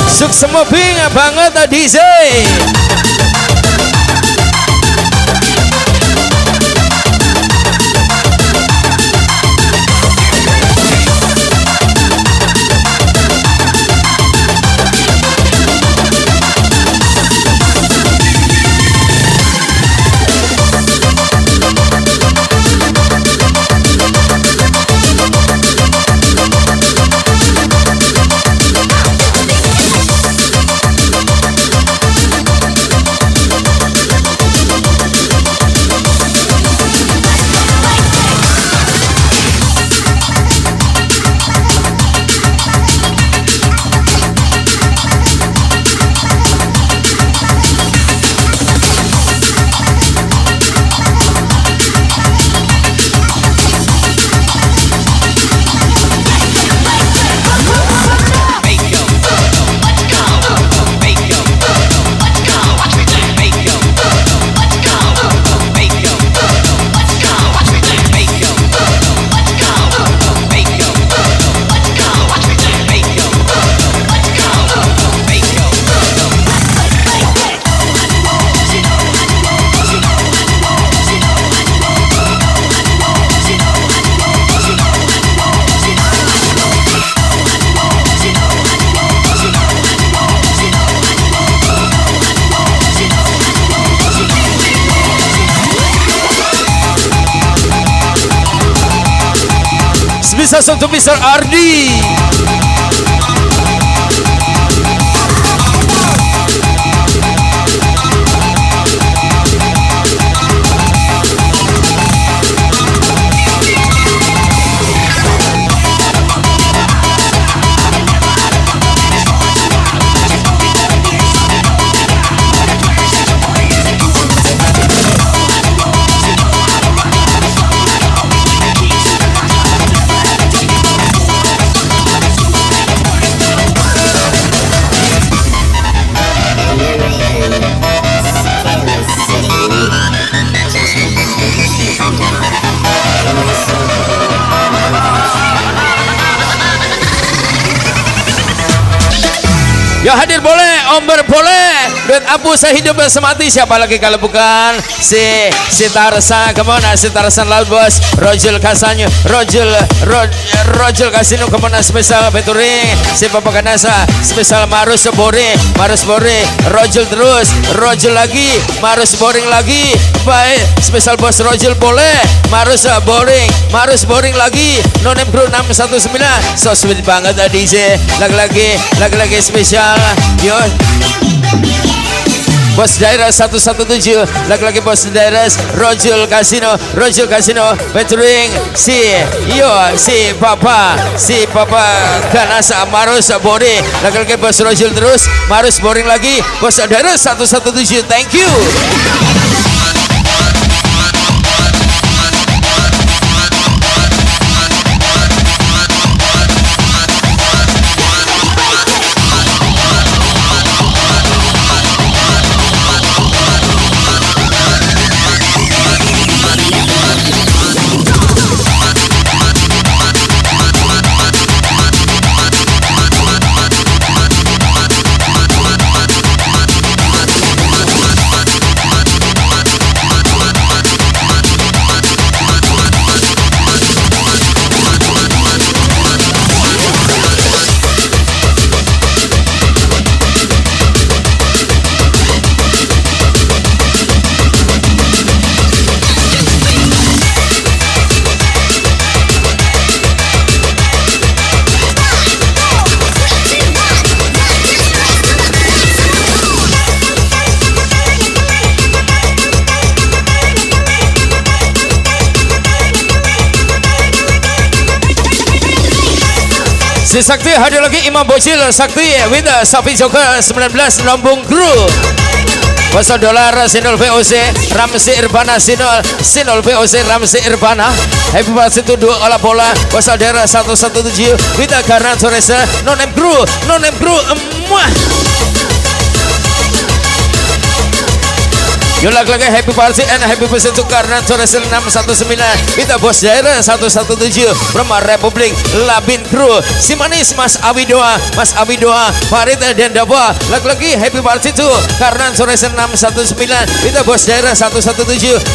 Suk semua bing banget DJ Mr. Ardi. Ya hadir boleh, Omber boleh. Duit Abu saya hidup dan semati siapa lagi kalau bukan si si Tarsan? Ke mana si Tarsan laut bos. Rojul Kasanyo Rojul Roj, Rojul Kasino ke mana spesial Beturing si Papa Kanasa spesial Marus Bore Marus Bore Rojul terus Rojul lagi Marus Boring lagi. Baik spesial bos Rojul boleh Marus Boring Marus Boring lagi. Nonem Crew 619 so sweet banget sih lagi-lagi lagi-lagi spesial yo. Bos daerah 117 Lagi-lagi bos daerah Rojul Casino. Rojul Casino Featuring si Yo si Papa Si Papa Ganasa Marus Bori. Lagi-lagi bos Rojul terus Marus Boring lagi. Bos daerah 117 Thank you Si Sakti hadir lagi Imam Bocil Sakti with the Sapi Joker 19 Lombong Crew Pasal dolar Sinol VOC Ramsi Irbana Sinol Sinol VOC Ramsi Irbana Happy birthday to dua olah bola. Pasal daerah 117 Kita karena Soresa Nonem Crew Nonem Crew Emuah Yo lagi-lagi happy birthday and happy birthday to karena Torres 619 Kita bos daerah 117 Rema Republik Labin Crew Si manis Mas Awidoa Mas Awidoa Farid dan Dawa. Lagi-lagi happy birthday to karena Torres 619 Kita bos daerah 117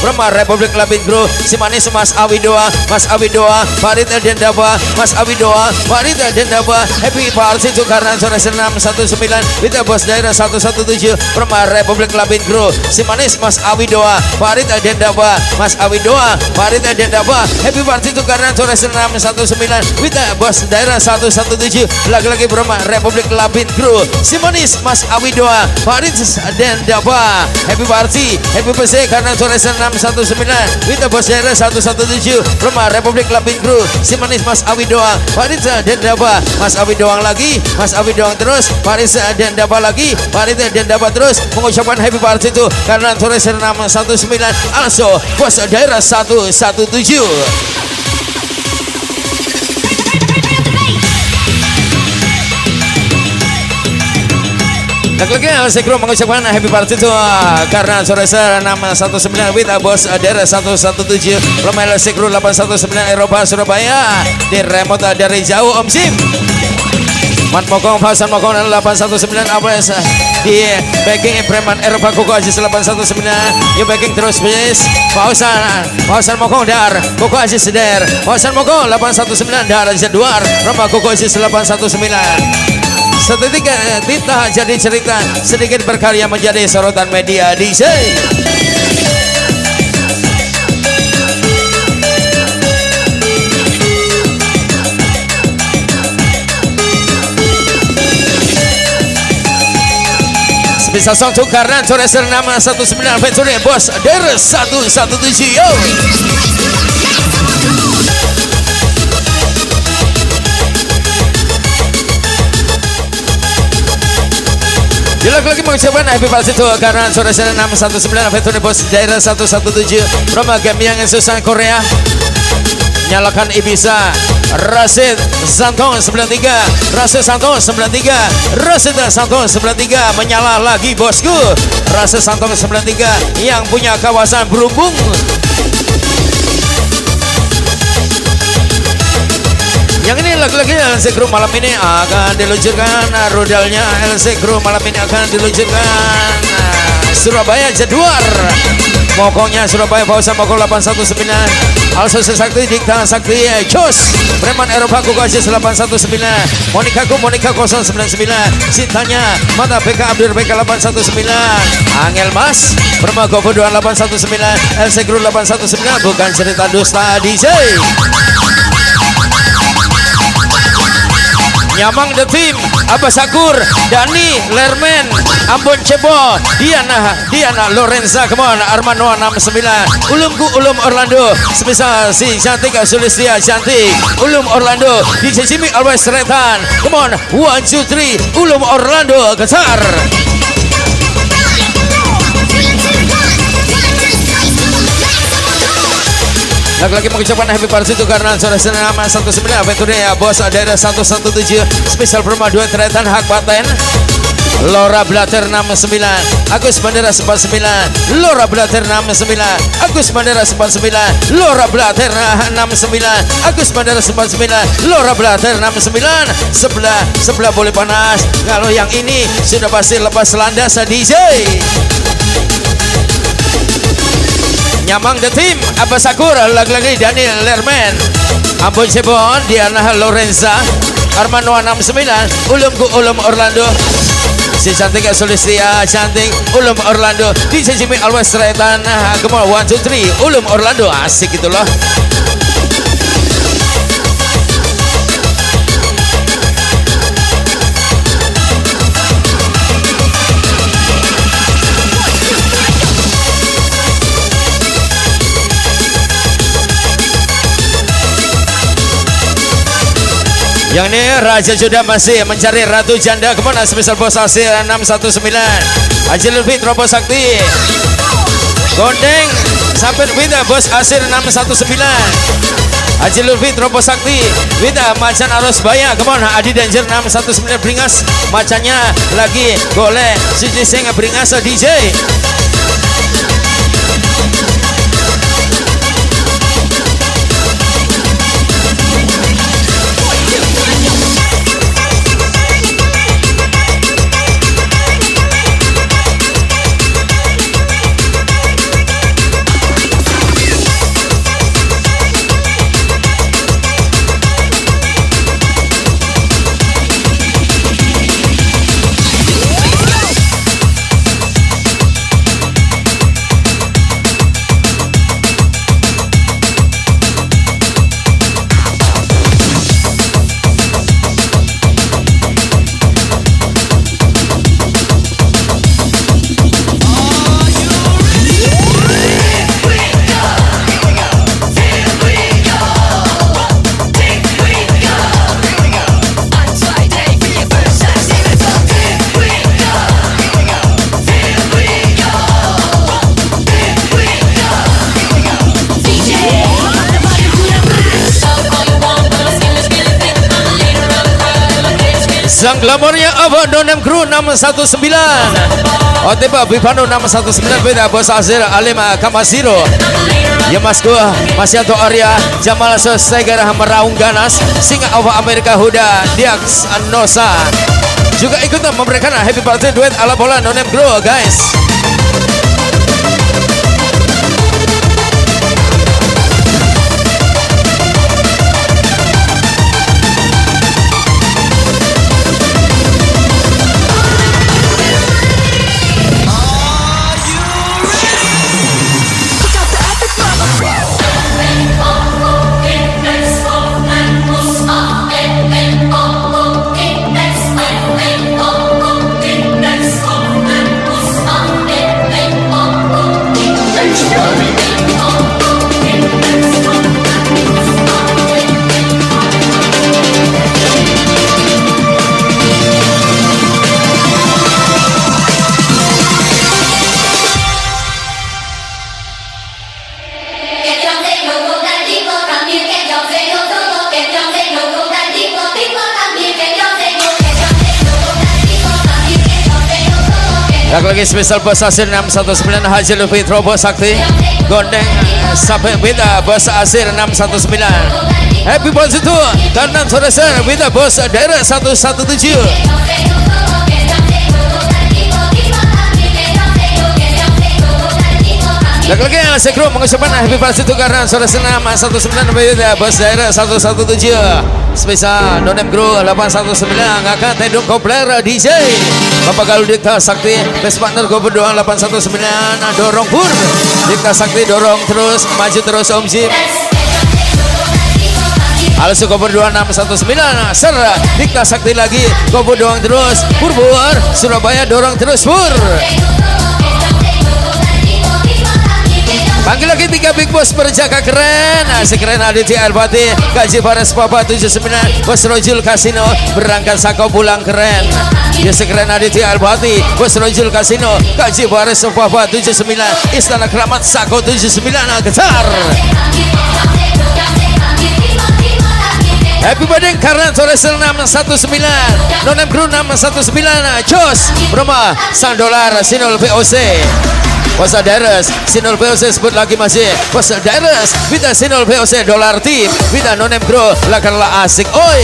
Rema Republik Labin Crew Si manis Mas Awidoa Mas Awidoa Farid dan Dawa. Mas Awidoa Farid dan Dawa. Happy birthday to karena Torres 619 Kita bos daerah 117 Rema Republik Labin Crew Si manis Mas Awidoa Farid Adendawa Mas Awidoa Farid Adendawa Happy birthday to karena Torres 619 Wita Bos Daerah 117 Lagi-lagi Brahma Republik Labin Crew. Simonis Mas Awidoa Farid Adendawa Happy birthday. Happy birthday karena Torres 619 Wita Bos Daerah 117 Brahma Republik Labin Crew. Simonis Mas Awidoa Farid Adendawa Mas Awidoa lagi. Mas Awidoa terus. Farid Adendawa lagi. Farid Adendawa terus. Mengucapkan happy birthday to karena Torres 619 Also Bos Daerah 117 Lagi-lagi saya kru mengucapkan happy birthday to uh, karena sore saya 619 with uh, bos daerah 117 Lomel Sekru 819 Eropa Surabaya. Di remote dari jauh Om Sim Man Mokong Pasan Mokong 819 AWS di backing Preman Eropa Koko Aziz 819 you backing terus please. Pausan Pausan Mokong dar. Koko Aziz der Pausan Mokong 819 dar Jadwar Roma Koko Aziz 819 Seketika Tita jadi cerita sedikit berkarya menjadi sorotan media DJ. Song to karena sore nama 19 Venture Bos. Der 117 yo. Jelek lagi mengucapkan happy birthday to karena sore sana 619 Venture Bos. Daerah 117 Roma game yang susah Korea. Nyalakan Ibiza Rasid Santong 93 Rasid Santong 93 Rasid Santong 93 menyala lagi bosku. Rasid Santong 93 yang punya kawasan berhubung Yang ini lagi-lagi LC Crew malam ini akan diluncurkan. Rudalnya LC Crew malam ini akan diluncurkan. Surabaya Jaduar. Mokongnya Surabaya Pausan Mokong 819 Also Sakti Dikta Sakti Jos Preman Eropa Kukasis 819 Monika Ku Monika 099 Cintanya Mata PK Abdur PK 819 Angel Mas Perma Gopo 2819 LC Crew 819 Bukan cerita dusta DJ Nyamang The Team, Abbas Sakur, Dani, Lermen, Ambon Cebo, Diana, Diana Lorenza, come on, Armando 69, Ulumku Ulum Orlando, sebesar si cantik Sulistia cantik, Ulum Orlando, DJ Jimmy Always Retan, come on, one two three, Ulum Orlando, kejar. Lagi-lagi mengucapkan happy birthday itu karena sore Senin nama 19 Aventure ya bos daerah 117 spesial perma 2 tretan hak paten. Lora Blatter 69 Agus Bandera 49 Lora Blatter 69 Agus Bandera 49 Lora Blatter 69 Agus Bandera 99 Lora Blatter 69 Sebelah Sebelah boleh panas. Kalau yang ini sudah pasti lepas landas DJ Nyamang the team. Abbas Sakur lagi-lagi Daniel Lerman. Ambon Sebon Diana Lorenza. Armando 69 Ulum ku Ulum Orlando. Si cantik Sulistia cantik Ulum Orlando. DJ Jimmy Always Retan two three. Ulum Orlando. Asik gitu loh Yang ini Raja sudah masih mencari Ratu Janda. Ke mana spesial bos hasil 619 Haji Lutfi Tropo Sakti. Gondeng sampai Wida bos hasil 619 Haji Lutfi Tropo Sakti. Wida Macan Arus Baya. Ke mana Adi Danger 619 Beringas Macannya lagi goleh Suci Sing Beringas DJ Sang glamornya apa Donem Crew 619 Otiba Bipano 619 Beda Bos Azir Alim Kamasiro. Ya Mas Gua Masyanto Arya Jamal Sosegara Meraung Ganas Singa Ava Amerika Huda Diaks Nosa Juga ikut memberikan happy birthday duet ala bola Donem Crew guys lagi spesial bos asir 619 Haji Lufi Trobo Sakti. Gondeng sampai beda bos asir 619 Happy birthday to Karnan Soreser beda bos daerah 117 Lagi-lagi yang sekro mengucapkan happy birthday to karena suara senam 19 beda bos daerah 117 spesial Nonem Gru 819 ngakak tendung kopler DJ Bapak Galuh Dikta Sakti best partner gue berdoa 819 dorong pur. Dikta Sakti dorong terus maju terus Om Jim suka berdua 619 Ser. Dikta Sakti lagi Kobo doang terus Pur Pur. Surabaya dorong terus Pur Panggil lagi tiga big boss berjaga keren. Asik keren Aditya Albati Gaji Fares Papa 79 Bos Rojul Kasino Berangkat Sako pulang keren. Ya sekeren Aditya Albati Bos Rojul Kasino Gaji Fares Papa 79 Istana Keramat Sako 79 Getar. Happy birthday karena sore 619 Nonem Kru 619 Jos Broma Sang Dolar Sinol VOC Pasal Dares Sinol VOC sebut lagi masih. Pasal Dares Bita Sinol VOC Dolar Tim Bita Nonem Kru Lakarlah asik Oi.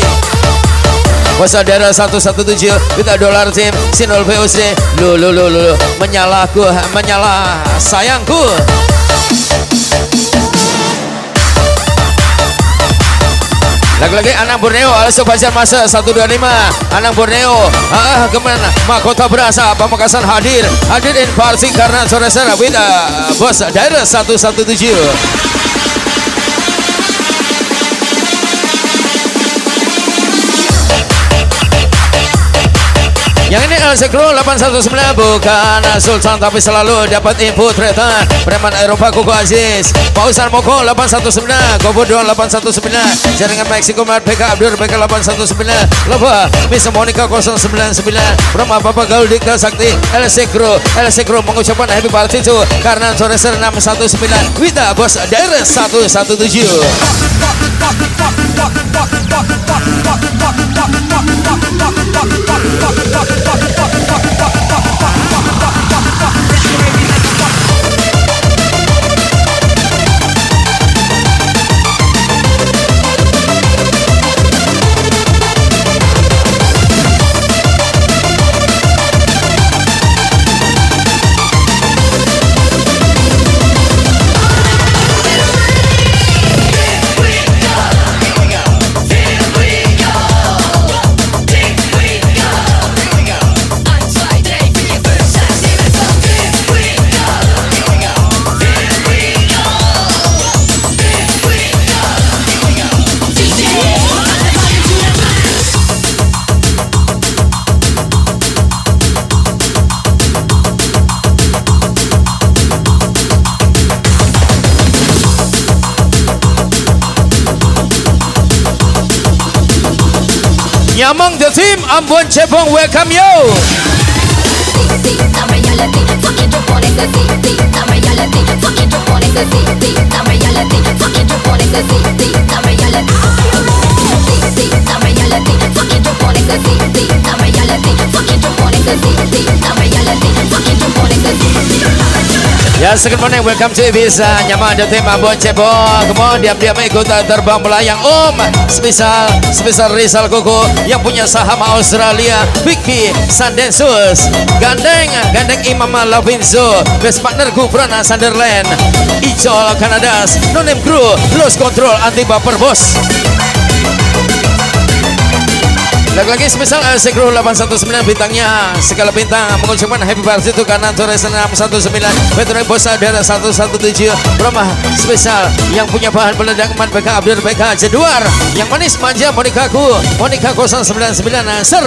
Pasal daerah 117 Bita dolar tim Sinol VOC Lu lu lu lu Menyalahku Menyalah sayangku Lagi-lagi anak Borneo Aliso Fajar Masa 125 Anak Borneo ah, Ke mana Mahkota berasa Pamekasan hadir. Hadir in party Karena With uh, Bos Daerah 117 Yang ini El Sekro 819 bukan Sultan tapi selalu dapat info tretan. Preman Eropa Koko Aziz. Pausan Moko 819 Kobo 819 Jaringan Meksiko Mat PK Abdur PK 819 Loba Miss Monica 099 Roma Papa Gaul Dikta Sakti El Sekro El mengucapkan happy birthday to karena sore 619 Wita Bos Daerah 117 fucking fucking Nyamang the team Ambon Cepong welcome you Ya, second morning, welcome to Ibiza. Nyaman team Ambon Cepong Come on, diam-diam ikut terbang melayang. Om Spesial, spesial Rizal Koko Yang punya saham Australia. Vicky Sandensus. Gandeng, Gandeng Imam Lavinzo. Best partner Gufrana Sunderland. Ijol Kanadas Nonem Crew. Lost Control Anti Baper Bos Lagi-lagi spesial uh, Sekro 819 bintangnya segala bintang. Mengucapkan happy birthday itu karena Torres 619 Petro Bosa daerah 117 Roma spesial yang punya bahan peledak man PK Abdur PK Jeduar. Yang manis manja Monika ku Monika 099 Ser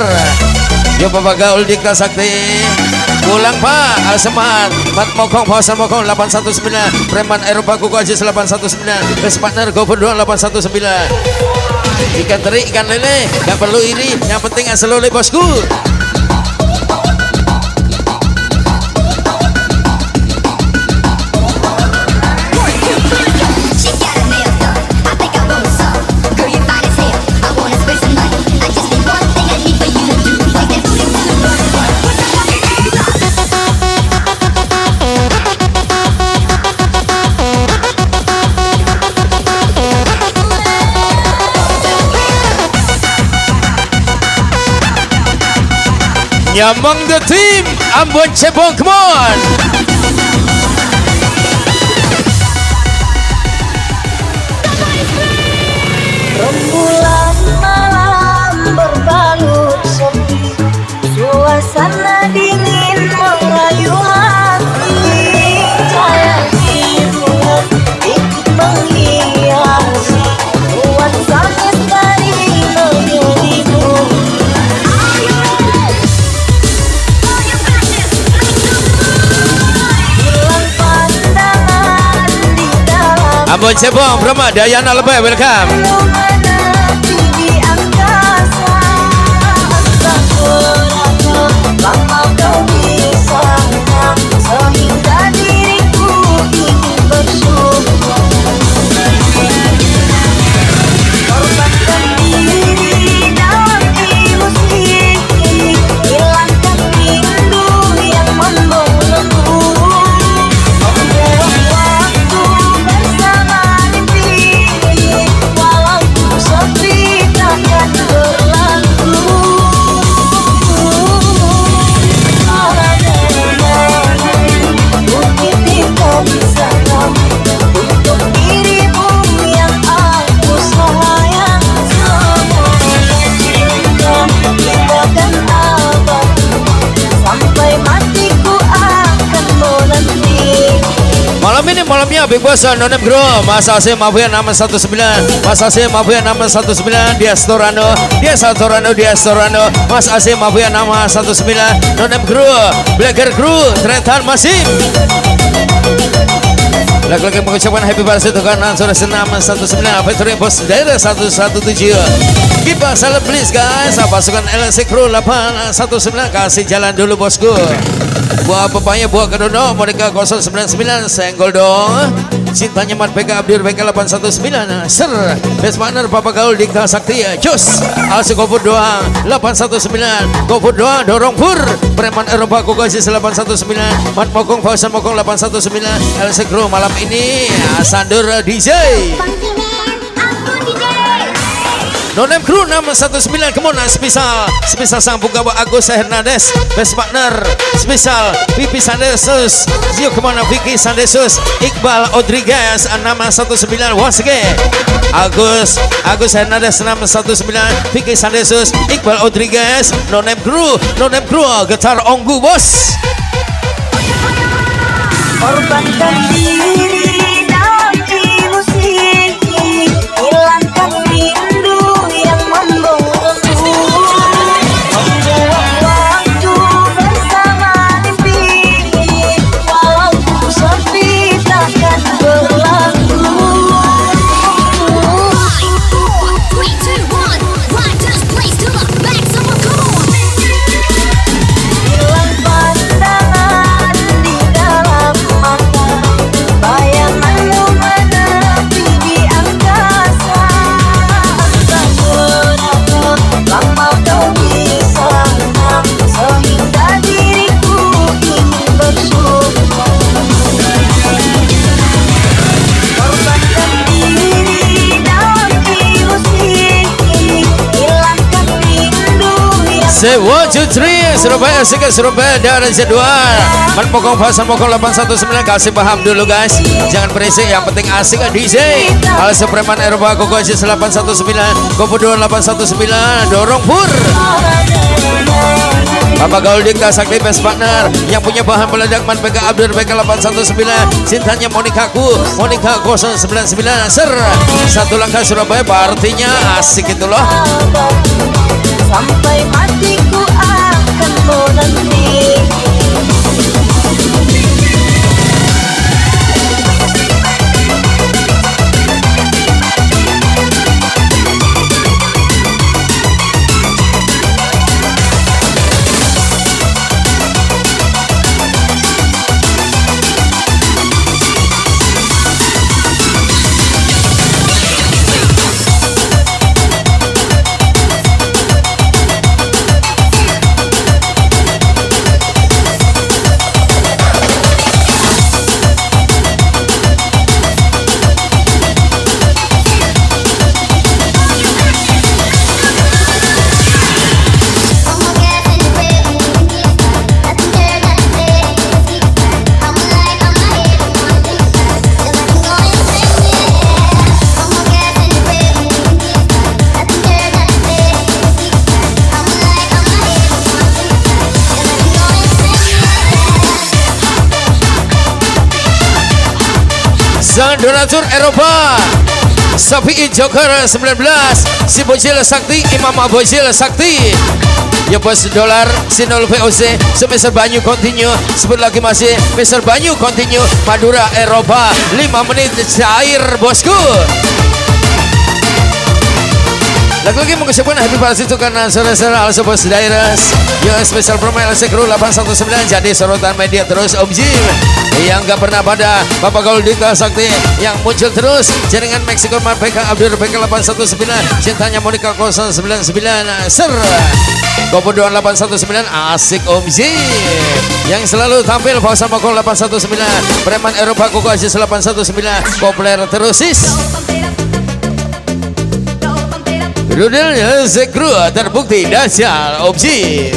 Yo Bapak Gaul Dikta Sakti. Pulang Pak Al Semat Mat Mokong Pawasan Mokong 819 Preman Eropa Kuku Ajis 819 Best Partner Gopur 819 Ikan teri, ikan lele, gak perlu iri. Yang penting asal oleh bosku. Nyamang the team. Ambon Cepong come on. Rembulan Ambon Cepong Brahma Dayana Lebay welcome malamnya Big Boss Nonem Group Mas Asim Mafia 619 Mas Asim Mafia 619 Dia Storano. Dia Satorano Dia Storano. Mas Asim Mafia 619 Nonem Group Blacker Crew Tretan Masim Lagi-lagi mengucapkan happy birthday untuk kanan Sore senam 19 Victoria Bos Daerah 117 Kita salam please guys. Pasukan LC Crew 819 Kasih jalan dulu bosku. Buah pepaya buah kedono Monika 099 Senggol dong Cintanya Mat PK Abdir PK 819 Ser Best partner Papa Gaul Dikta Sakti. Jos Alsi Gopur doang 819 Gopur doang Dorong Pur. Preman Eropa Kokosis 819 Mat Mokong Fausan Mokong 819 LC Crew malam ini Sandur DJ Nonem Crew 619 Ke mana spesial Spesial sang punggawa Agus Hernandez Best partner Spesial Pipi Sandesus Zio ke mana Vicky Sandesus Iqbal Rodriguez 619 once again Agus Agus Hernandez 619 Vicky Sandesus Iqbal Rodriguez Nonem Crew Nonem Crew Getar Onggu bos. Diri Say one, two, three Surabaya, Sika, Surabaya Dan Man Pokong Pasar Pokong 819 Kasih paham dulu guys. Jangan berisik Yang penting asik kan DJ Al Supreman Eropa Koko Aziz 819 Komodo 819 Dorong Pur. Bapak Dikta Sakti Best Partner Yang punya bahan meledak Man PK Abdur PK 819 Cintanya Monika Ku Monika 099 Ser. Satu langkah Surabaya Artinya asik itu loh Sampai matiku akan menanti Sang donatur Eropa. Safi Joker 19 Si Bojil Sakti Imam Bojil Sakti. Ya bos dolar Sinol VOC Semester Banyu continue. Sebut lagi masih Mister Banyu continue. Madura Eropa. 5 menit cair bosku lagi-lagi mengucapkan happy birthday itu karena saudara-saudara also bos Dairas Yo special promo LC Crew 819 Jadi sorotan media terus Om Jim Yang gak pernah pada Bapak Gaul Dita Sakti Yang muncul terus. Jaringan Meksiko PK Abdur PK 819 Cintanya Monica 099 Ser. Kopo 819 Asik Om Jim Yang selalu tampil Fausan Mokol 819 Preman Eropa Koko Aziz 819 Kopler terusis Rudelnya Zekru terbukti dahsyat opsi.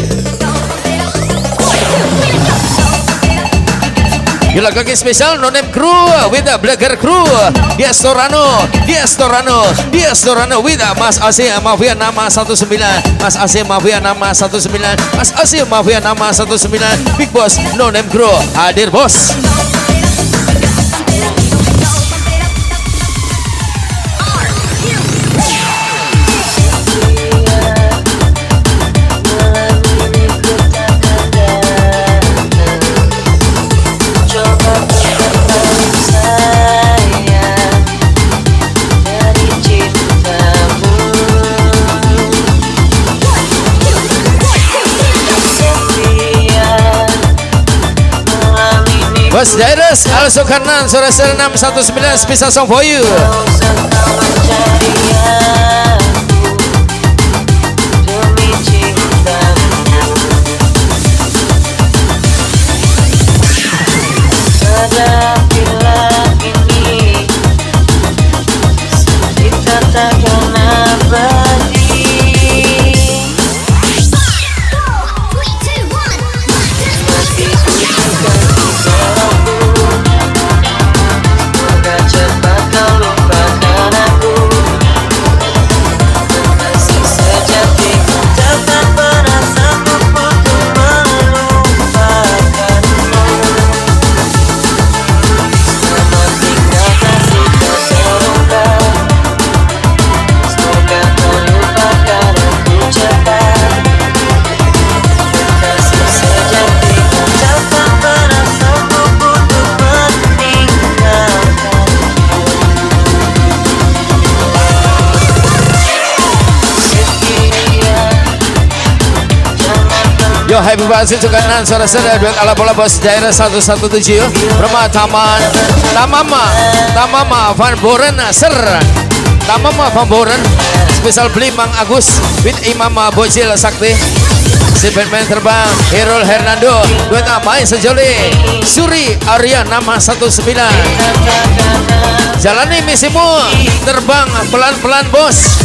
Gila kaki spesial nonem crew the blacker crew. Dias Torano Dias Torano Dias Torano with the Mas Asia Mafia nama 19 Mas Asia Mafia nama 19 Mas Asia Mafia nama 19 Big Boss nonem crew hadir bos Bos Dairas Al Sukarnan Suara 619 Special Song for you happy birthday to kanan suara saya duet ala bola bos daerah 117 Rumah Taman Tamama Tamama Van Boren Ser Tamama Van Boren Spesial beli Mang Agus with Imam Bojil Sakti. Si Batman terbang Herul Hernando. Duet Amai Sejoli? Suri Arya nama 19 Jalani misimu Terbang pelan-pelan bos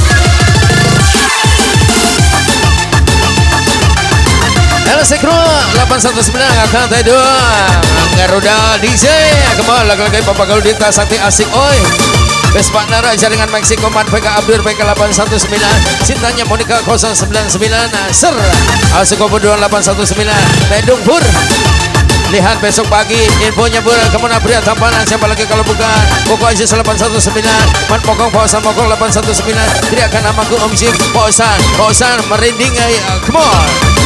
LC Crew 819 Kata Tedo Garuda DJ Kembali lagi-lagi Galuh Dita Sakti Asik Oi. Best partner jaringan Meksiko Man PK Abdur PK 819 Cintanya Monica 099 Ser. Asik Kopo 2819 Tedung Pur. Lihat besok pagi infonya pur ke mana pria tampanan siapa lagi kalau bukan? Koko Aziz 819 Man Pokong Pausan Pokong 819 Teriakan namaku Om Jim Pausan Pausan merinding Come on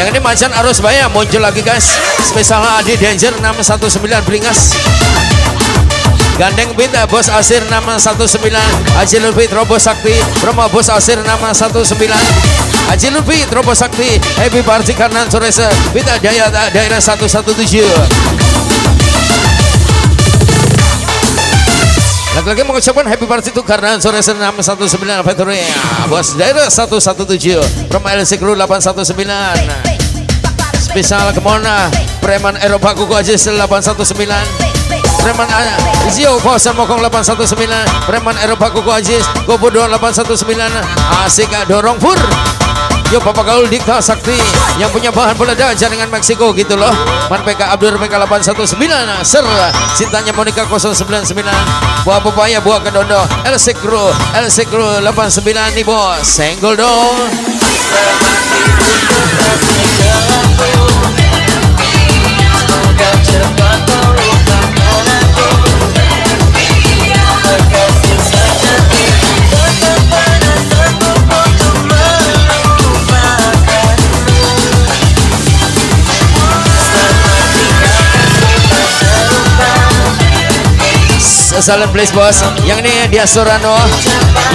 Yang ini macan arus baya muncul lagi guys. Spesial Adi Danger 619 Beringas. Gandeng Bita Bos Asir nama 19 Haji Lutfi Robo Sakti. Promo Bos Asir nama 19 Haji Lutfi Robo Sakti. Happy Party Kanan Sorese Bita Daya Daerah 117 Lagi-lagi mengucapkan happy birthday itu karena sore senam 19 Factory Bos daerah 117 From LC Crew 819 Spesial Kemona Preman Eropa Kuku Aziz 819 Preman Zio Kosan Mokong 819 Preman Eropa Kuku Aziz Kobo 819 Asik dorong pur Yo Papa Gaul Dikta Sakti yang punya bahan peledak jaringan Meksiko gitu loh. Man PK Abdur PK 819 Ser cintanya Monica 099 Buah pepaya buah kedondo. El Sekro El Sekro 89 nih bos. Senggol dong Semoga cepat Salam please bos. Yang ini dia Sorano.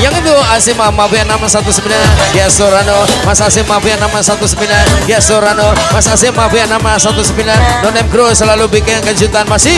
Yang itu Asim Mafia 619 dia Sorano. Mas Asim Mafia 619 dia Sorano. Mas Asim Mafia 619 Nonem Crew selalu bikin kejutan masih.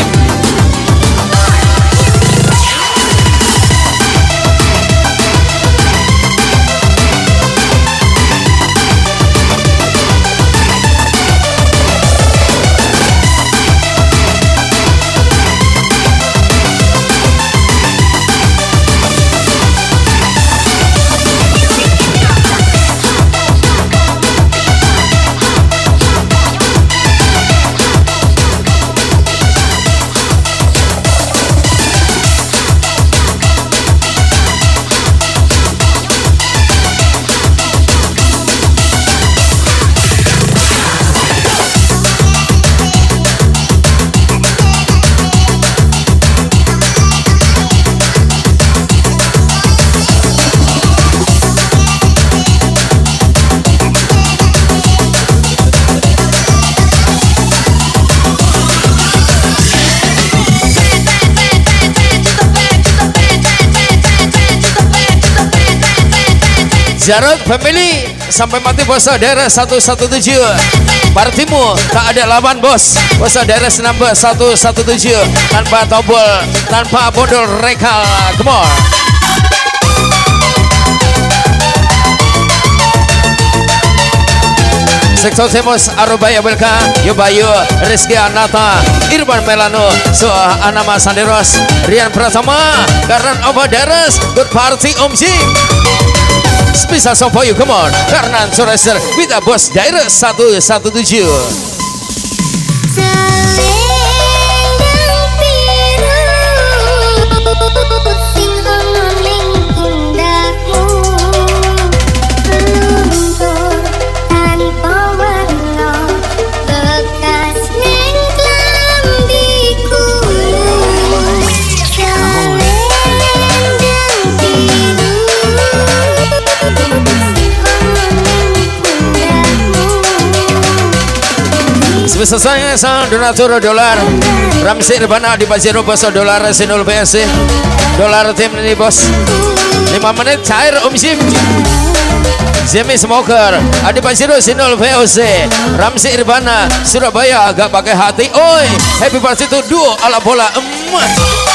Jarod Family sampai mati bos. Daerah 117 Partimu tak ada lawan bos. Bos daerah number 117 tanpa tombol tanpa bodol rekal come on. Sektor Temos Arubaya Belka. Yubayu Rizky Anata. Irban Melano. So Anama Sanderos. Rian Pratama. Karan Obadaras Good Party Om Spesial song for you, come on. Karnan Soreser with boss Daerah 117 Sebesar saya sang donatur dolar. Ramsir Bana di Pajero bos dolar Sinul BSC Dolar tim ini bos. 5 menit cair Om Sim. Zemi Smoker. Adi Pajero Sinul VOC Ramsi Irbana Surabaya agak pakai hati. Oi Happy birthday to duo ala bola emas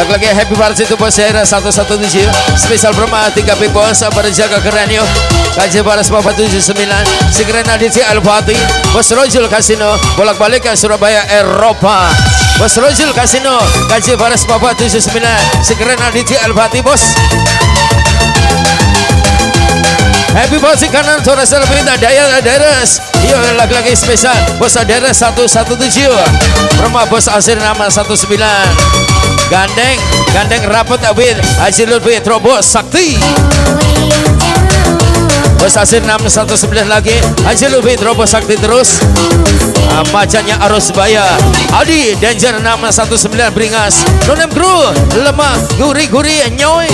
Lagi-lagi happy birthday to bos Era 117 Spesial Brahma 3 big bos Berjaga keren yuk. Kaji Baras Bapak 79 Sekeren Aditya Al-Fatih Bos Rojul Kasino Bolak-balik ke Surabaya Eropa. Bos Rojul Kasino Kaji Baras Bapak 79 Sekeren Aditya Al-Fatih bos. Happy birthday kanan Tora Selvinda Daya Deres Yo lagi-lagi spesial. Bos Deres 117 Rumah Bos Asir nama 19 Gandeng Gandeng rapat Awin Haji Lutfi Trobos Sakti. Bos Asir 619 lagi Haji Lutfi Trobos Sakti terus. Macanya Arus Baya Adi Danger 619 Beringas Nonem Kru Lemah Guri-guri Nyoy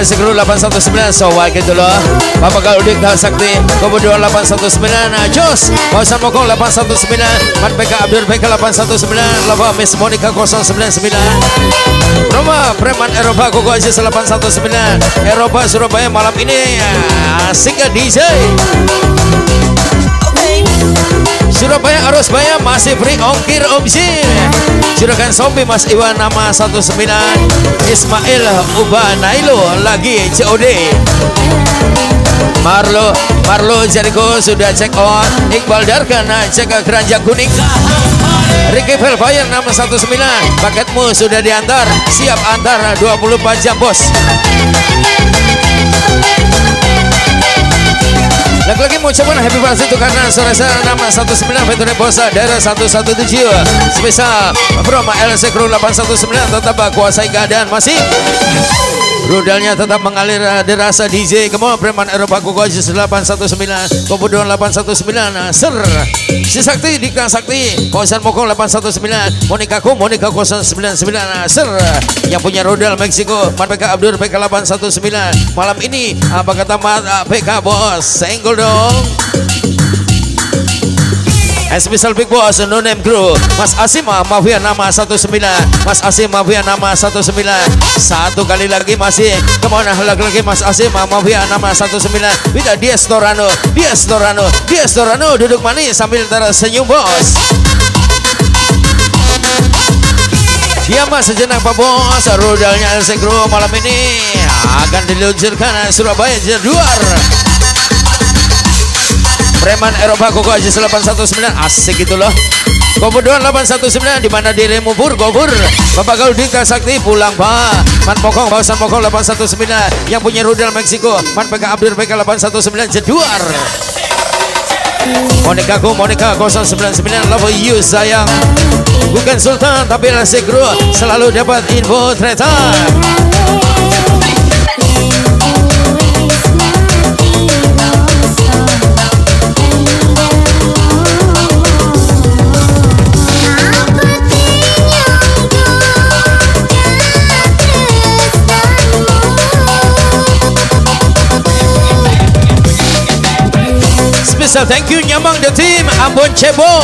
Ya, Sekru 819 So why gitu loh Bapak Galudik Dal Sakti Komodo 819 Nah Jos Pausan Mokong 819 Mat PK Abdul PK 819 Lava Miss Monica 099 Roma Preman Eropa Koko Aziz 819 Eropa Surabaya malam ini ya, Asik ya DJ Surabaya Arus Baya masih free ongkir opsi Juragan Sombi Mas Iwan nama 19 Ismail Uba Nailo lagi COD Marlo Marlo Jericho sudah check on. Iqbal Dargana cek ke keranjang kuning. Ricky Velfire 619 Paketmu sudah diantar. Siap antar 24 jam bos Lagi-lagi mau coba happy birthday itu karena sore saya nama 19 Venture Bosa daerah 117 Spesial Broma LC Crew 819 tetap kuasai keadaan. Masih? Rudalnya tetap mengalir uh, dirasa DJ Kemau Preman Eropa Kukojis 819 Komodo 819 Ser Si Sakti Dika Sakti Kawasan Mokong 819 Monika Ko Monika 099 Ser Yang punya rudal Meksiko Man PK Abdur PK 819 Malam ini apa kata PK Bos Senggol dong Special Big Boss No Name Crew Mas Asim ah, Mafia nama 19 Mas Asim Mafia nama 19 Satu kali lagi masih. Ke mana lagi-lagi Mas Asim ah, Mafia nama 19 Bisa Dias Torano Dias Torano Dias Torano Duduk manis sambil tersenyum bos. Ya mas sejenak Pak Bos? Rudalnya LC Crew malam ini. Akan diluncurkan Surabaya Jaduar Preman Eropa Koko Aji 819 asik gitu loh. Komodoan 819 di mana dirimu pur gobur Bapak Gaul Dika Sakti pulang pak. Man Pokong Bausan Pokong 819 yang punya rudal Meksiko Man PK Abdur PK 819 Jeduar Monica Ku Monica 099 Love you sayang. Bukan Sultan tapi Guru Selalu dapat info kereta Special thank you Nyamang the team. Ambon Cebong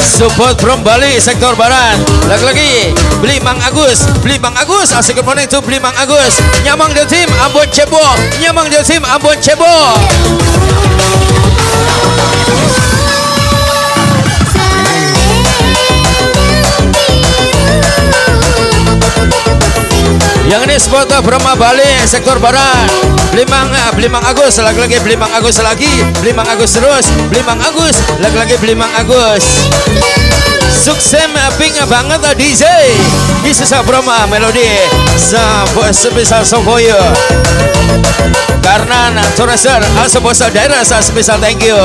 Support from Bali sektor barat. Lagi-lagi Beli Mang Agus. Beli Mang Agus Asik morning to Beli Mang Agus Nyamang the team Ambon Cebong Nyamang the team Ambon Cebong Yang ini spot Brahma Bali sektor barat. Belimang Belimang Agus lagi-lagi Belimang Agus lagi. Belimang Agus terus Belimang Agus lagi-lagi Belimang Agus. Sukses ping banget ah, DJ di sisa Brahma melodi. Sampai sebesar Sofoyo. Karena Toreser Asa bosa daerah sa spesial thank you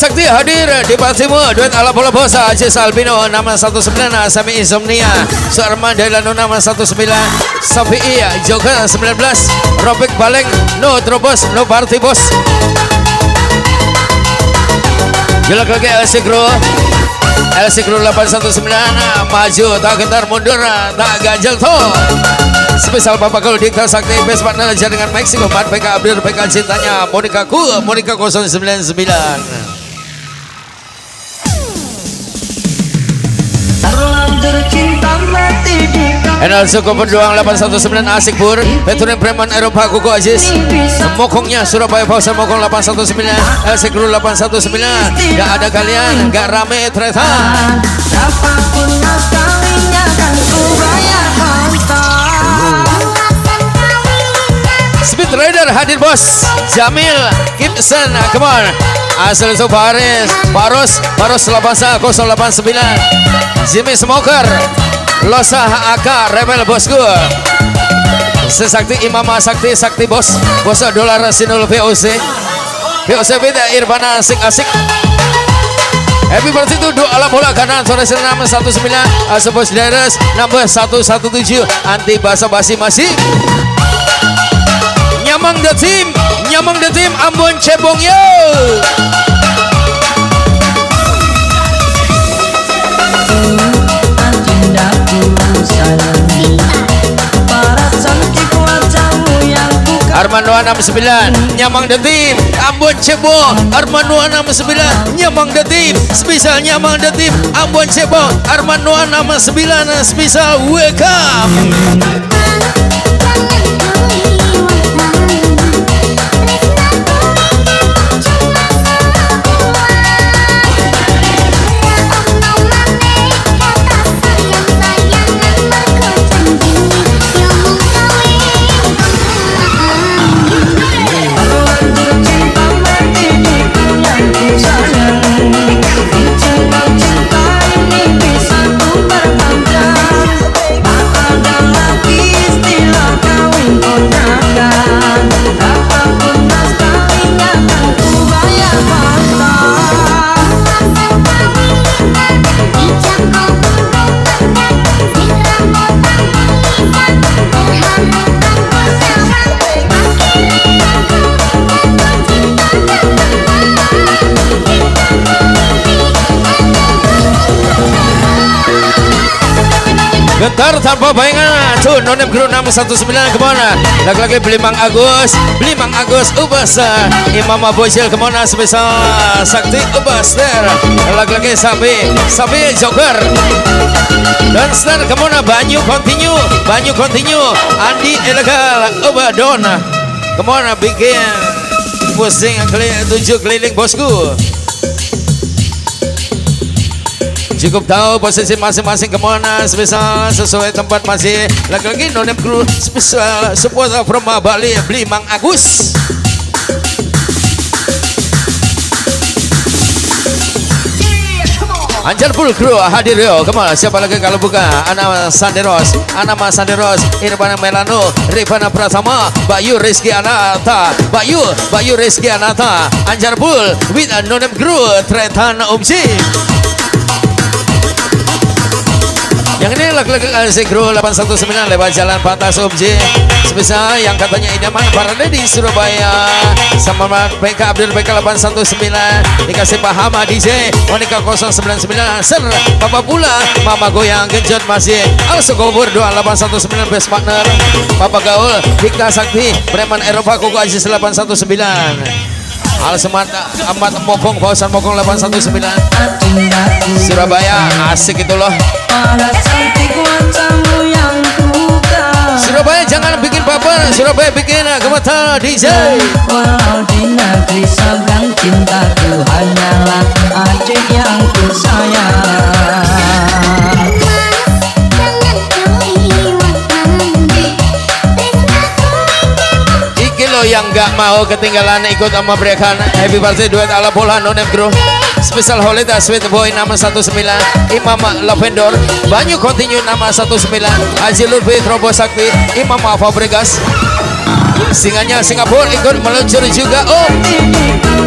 Sakti hadir di Pasimu Duet ala bola bosa Aziz Albino Nama 19 Sami Insomnia Suarman Dailano nama 19 Sofi Joker 19 Robek Baleng No Drobos No Party Bos. Gila lagi LC Crew LC Crew 819 Maju tak gentar mundur Tak ganjel toh Spesial Bapak Kul Dikta Sakti Best Partner Jaringan Meksiko 4 PK Abdur PK Cintanya Monika Ku Monika 099 Enal Suku Penduang 819 Asik Pur Veteran Preman Eropa Kuku Aziz Mokongnya Surabaya Pausa Mokong 819 LC Crew 819 Gak ada kalian Gak rame ternyata. Bayar kontol hadir bos. Jamil Gibson come on. Asal itu Faros 81 089 Jimmy Smoker Losa AK Rebel bosku. Sesakti Imam Sakti Sakti bos. Bos dolar Sinul VOC VOC beda Irfana asik asik. Happy birthday to do alam bola kanan sore senam 19 Asebos Dares number 117 anti basa basi masih. Nyamang the team Nyamang the team Ambon Cebong yo Armando 69 Nyamang team Ambon Cebong. Armando 69 Nyamang team Spesial Nyamang team Ambon Cebong. Armando 69 Spesial welcome Getar tanpa bayangan. Tuh nonem guru 619 ke mana? Lagi-lagi Belimang Agus. Belimang Agus Ubasa Imam Abu Jil ke mana? Sebesar Sakti Ubaster Lagi-lagi Sabi Sabi Joker. Dan star ke mana? Banyu continue Banyu continue. Andi Elegal Ubadona Ke mana? Bikin Pusing keliling, tujuh keliling bosku Cukup tahu posisi masing-masing ke mana spesial sesuai tempat masih. Lagi-lagi nonem kru spesial sebuah from Bali beli Mang Agus. Anjar full crew hadir yo. Ke mana siapa lagi kalau bukan Ana Sanderos Ana Mas Sanderos Irfana Melano Rifana Pratama Bayu Rizky Anata Bayu Bayu Rizky Anata. Anjar full with a nonem crew Tretan Umsi Yang ini lagi-lagi asik kru 819 lewat jalan Pantas Umji. Sebesar yang katanya idaman Parade di Surabaya. Sama PK Abdul PK 819 Dikasih Pak Hama DJ Monika 099 Ser Papa Pula Mama Goyang Genjot masih. Also Gobur 2819 Best Partner. Papa Gaul Dikta Sakti Preman Eropa Koko Aziz 819 Al Semata Amat Mokong Pausan Mokong 819 Surabaya asik itu loh Surabaya jangan bikin baper. Surabaya bikin gemetar DJ negeri seberang cintaku hanyalah adik yang ku sayang. Iki lo yang gak mau ketinggalan ikut sama mereka Happy birthday duet ala pola nonem crew Special holiday sweet boy nama 19 Imam Lavendor Banyu continue nama 19 Haji Lutfi Trobo Sakti Imam Fabregas Singanya Singapura ikut meluncur juga Oh. Diriku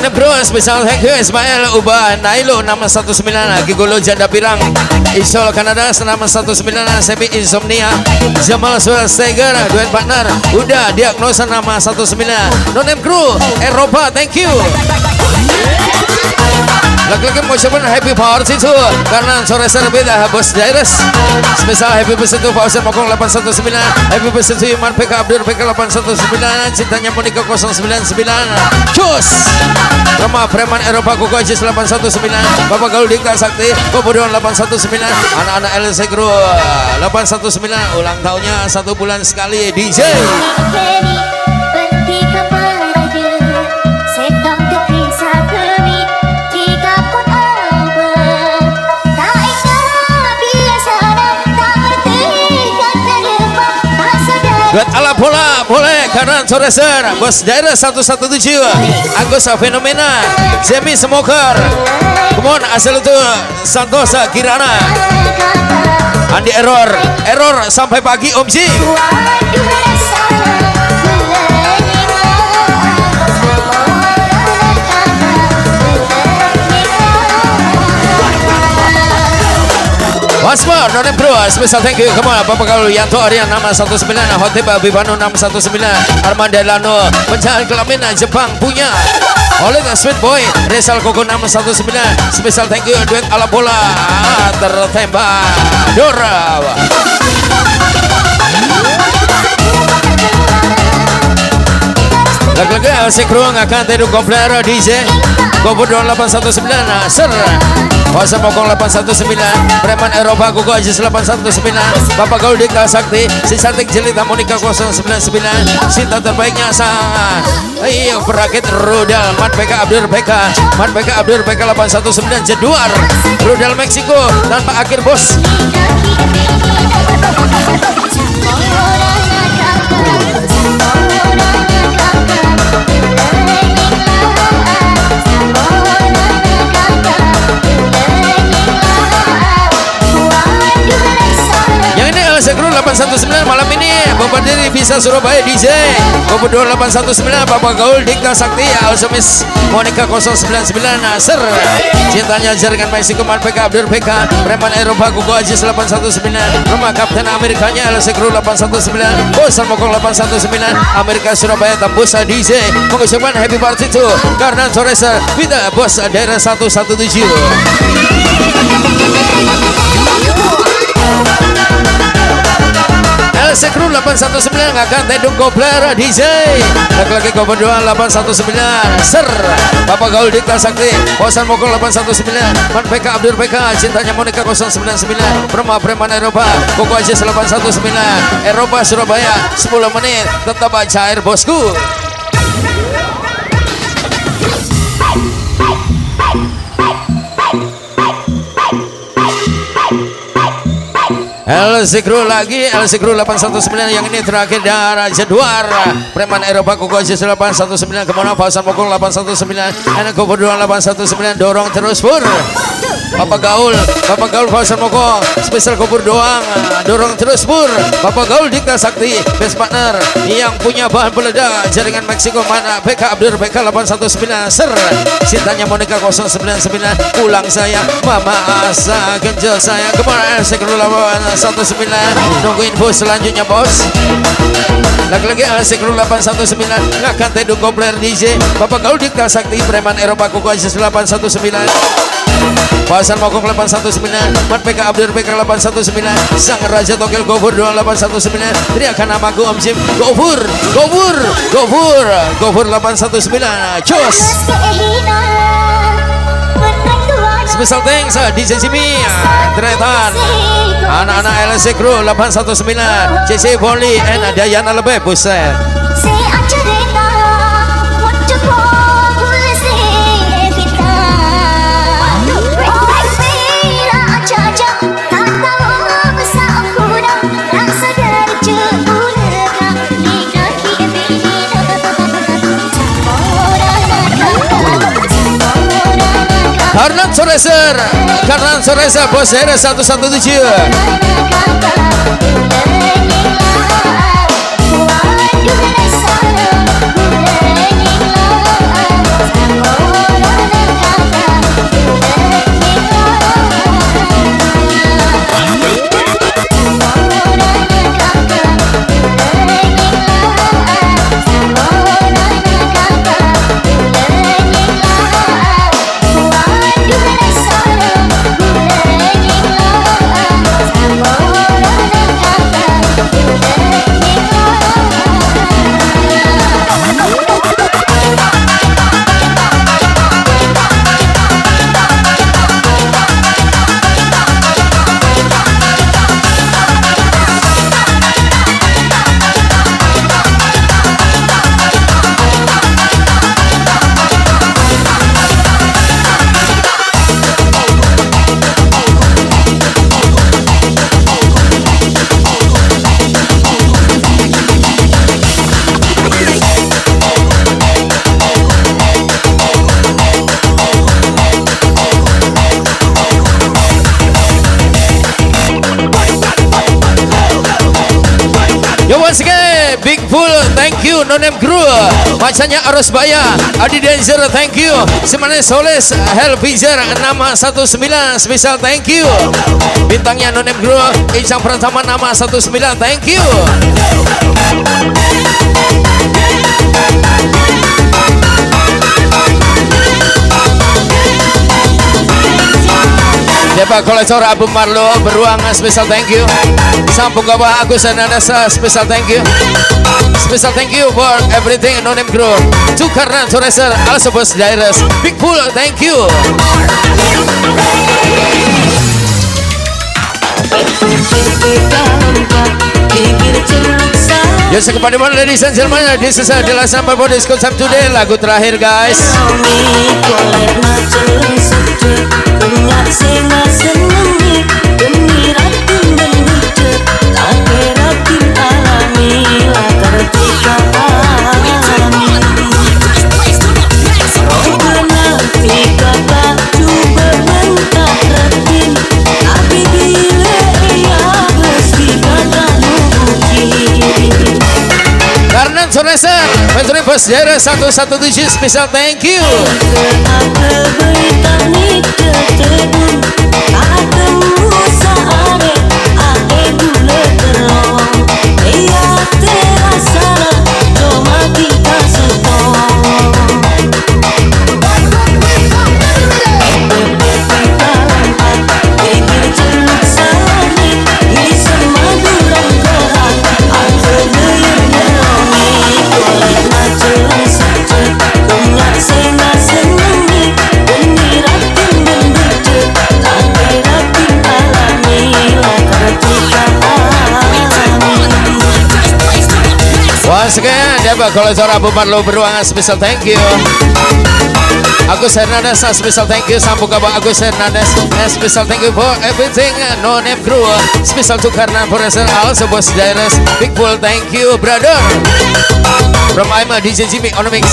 lagi Nona Bro Spesial thank you Ismail Ubah Nailo nama 19 Gigolo Janda Pirang. Isol Kanada Senama 19 Semi Insomnia. Jamal Schwarzenegger Duet partner. Udah diagnosa nama 19 Nona Bro Eropa thank you lagi-lagi mau coba happy power situ karena sore sore beda bos Jairus. Spesial happy bus itu Fauzan Mokong 819 happy bus itu Iman PK Abdur PK 819 cintanya Monika 099 cus! Rama Preman Eropa Koko Ajis 819 Bapak Gaul Dikta Sakti Kobodoan 819 anak-anak LC Group 819 ulang tahunnya satu bulan sekali DJ Buat ala bola. Boleh. Karena sore ser bos daerah 117 Agus fenomena Jemi Smoker Kemudian asal itu. Santosa Kirana. Andi error. Error sampai pagi Om Ji Once more, Bro, special thank you. On, Bapak Gaul Yanto Aryan nama 19, Hotep Abibano nama 19, Arman Delano, Pencahayaan Kelamin Jepang punya. Oleh Sweet Boy, Resal Koko nama 19, special thank you duet ala bola tertembak. Dora. Lagi-lagi asik ruang akan tedu kompler DJ Gobo 819 Ser. Kuasa Mokong 819 Preman Eropa Kuku Ajis 819 Bapak Gaul Dika Sakti Si Santik Jelita Monika 099 Cinta terbaiknya sang Iya perakit Rudal Mat PK Abdur PK Mat PK Abdur PK 819 Jeduar Rudal Meksiko Tanpa akhir bos Crew 819 malam ini Bapak Diri bisa Surabaya DJ Bapak 819 Bapak Gaul Dikta Sakti Alsemis Monica 099 Nasir. Cintanya jaringan Meksiko Man PK Abdur PK Preman Eropa Kuku Ajis 819 Rumah Kapten Amerikanya LC Crew 819 Bosan Mokong 819 Amerika Surabaya Tembus DJ Mengucapkan happy party to Karena Toresa Kita bos daerah 117 LC Crew 819 akan tedung kopler DJ Lagi-lagi koper 2 819 Ser. Bapak Gaul Dikta Sakti Bosan Mokol 819 Man PK Abdur PK Cintanya Monika 099 Perma Preman Eropa Koko Aziz 819 Eropa Surabaya 10 menit Tetap cair bosku El Zikru lagi El Zikru 819 yang ini terakhir dari Jedwar Preman Eropa Koko Aziz 819 Kemudian Fauzan Mokong 819 Enak Kopo 819 Dorong terus pur Bapak Gaul Bapak Gaul Fauzan Mokong Spesial kubur doang. Dorong terus pur. Bapak Gaul Dikta Sakti Best partner Yang punya bahan peledak Jaringan Meksiko mana? PK Abdur PK 819 Ser Cintanya Monica 099 Pulang saya Mama Asa Genjel saya. Kemarin Zikru 819 Nunggu info selanjutnya bos. Lagi-lagi Asik Kru 819 Ngakan Tedung Kopler DJ Bapak Gaul Dikta Sakti Preman Eropa Kuku Aziz 819 Pasan Mokong 819 Man PK Abdur PK 819 Sang Raja Togel Gofur 2819 Teriakan namaku Om Jim Gofur Gofur Gofur Gofur 819 Cus. Special thanks uh, DJ Jimmy uh, Tretan Anak-anak LSC Crew 819 CC Volley and Dayana Lebih Buset. Karena Soreser Karena Soreser Bos Hera 117 Nonem Crew Macanya Arus Baya. Adi Danger thank you. Simane Soles Helvizer nama 19 spesial thank you. Bintangnya Nonem Crew Ijang Pratama nama 19 thank you. Depa kolektor Abu Marlo beruang special thank you. Sampung gawa Agus Ananasa special thank you. Special thank you for everything no name crew. To Karnan Toreser also bos Jairus. Big Pool thank you. Yes, kepada mana ladies and gentlemen, this is a Dila Sampai Body Concept today Lagu terakhir guys Soreser Menteri Bos Jairus 117 special thank you Once again, Deba Kolektor Abu Marlo beruang special thank you. Agus Hernandez a special thank you. Sambung Abang Agus Hernandez a special thank you. For everything No name crew Special to Karna Forever Also Bos Jairus Big Bull thank you brother. From Aima DJ Jimmy on the mix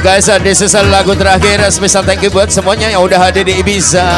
guys, uh, this is lagu terakhir Special thank you buat semuanya yang udah hadir di Ibiza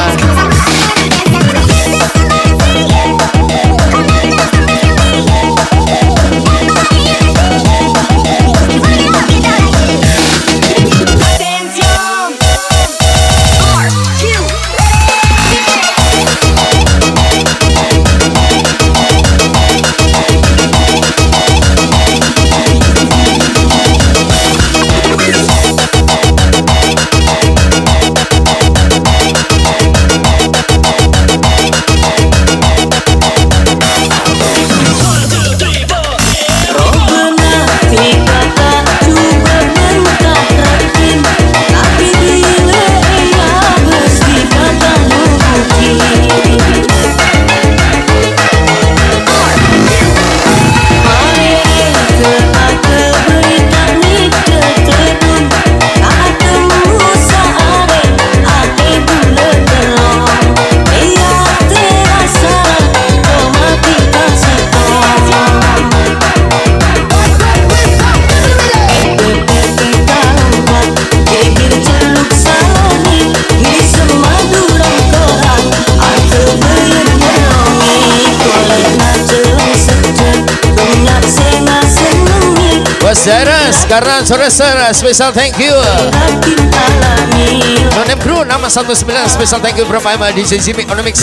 karena sore special thank you. Nonem Crew nama 19 special thank you from Aima DJ Jimmy on the mix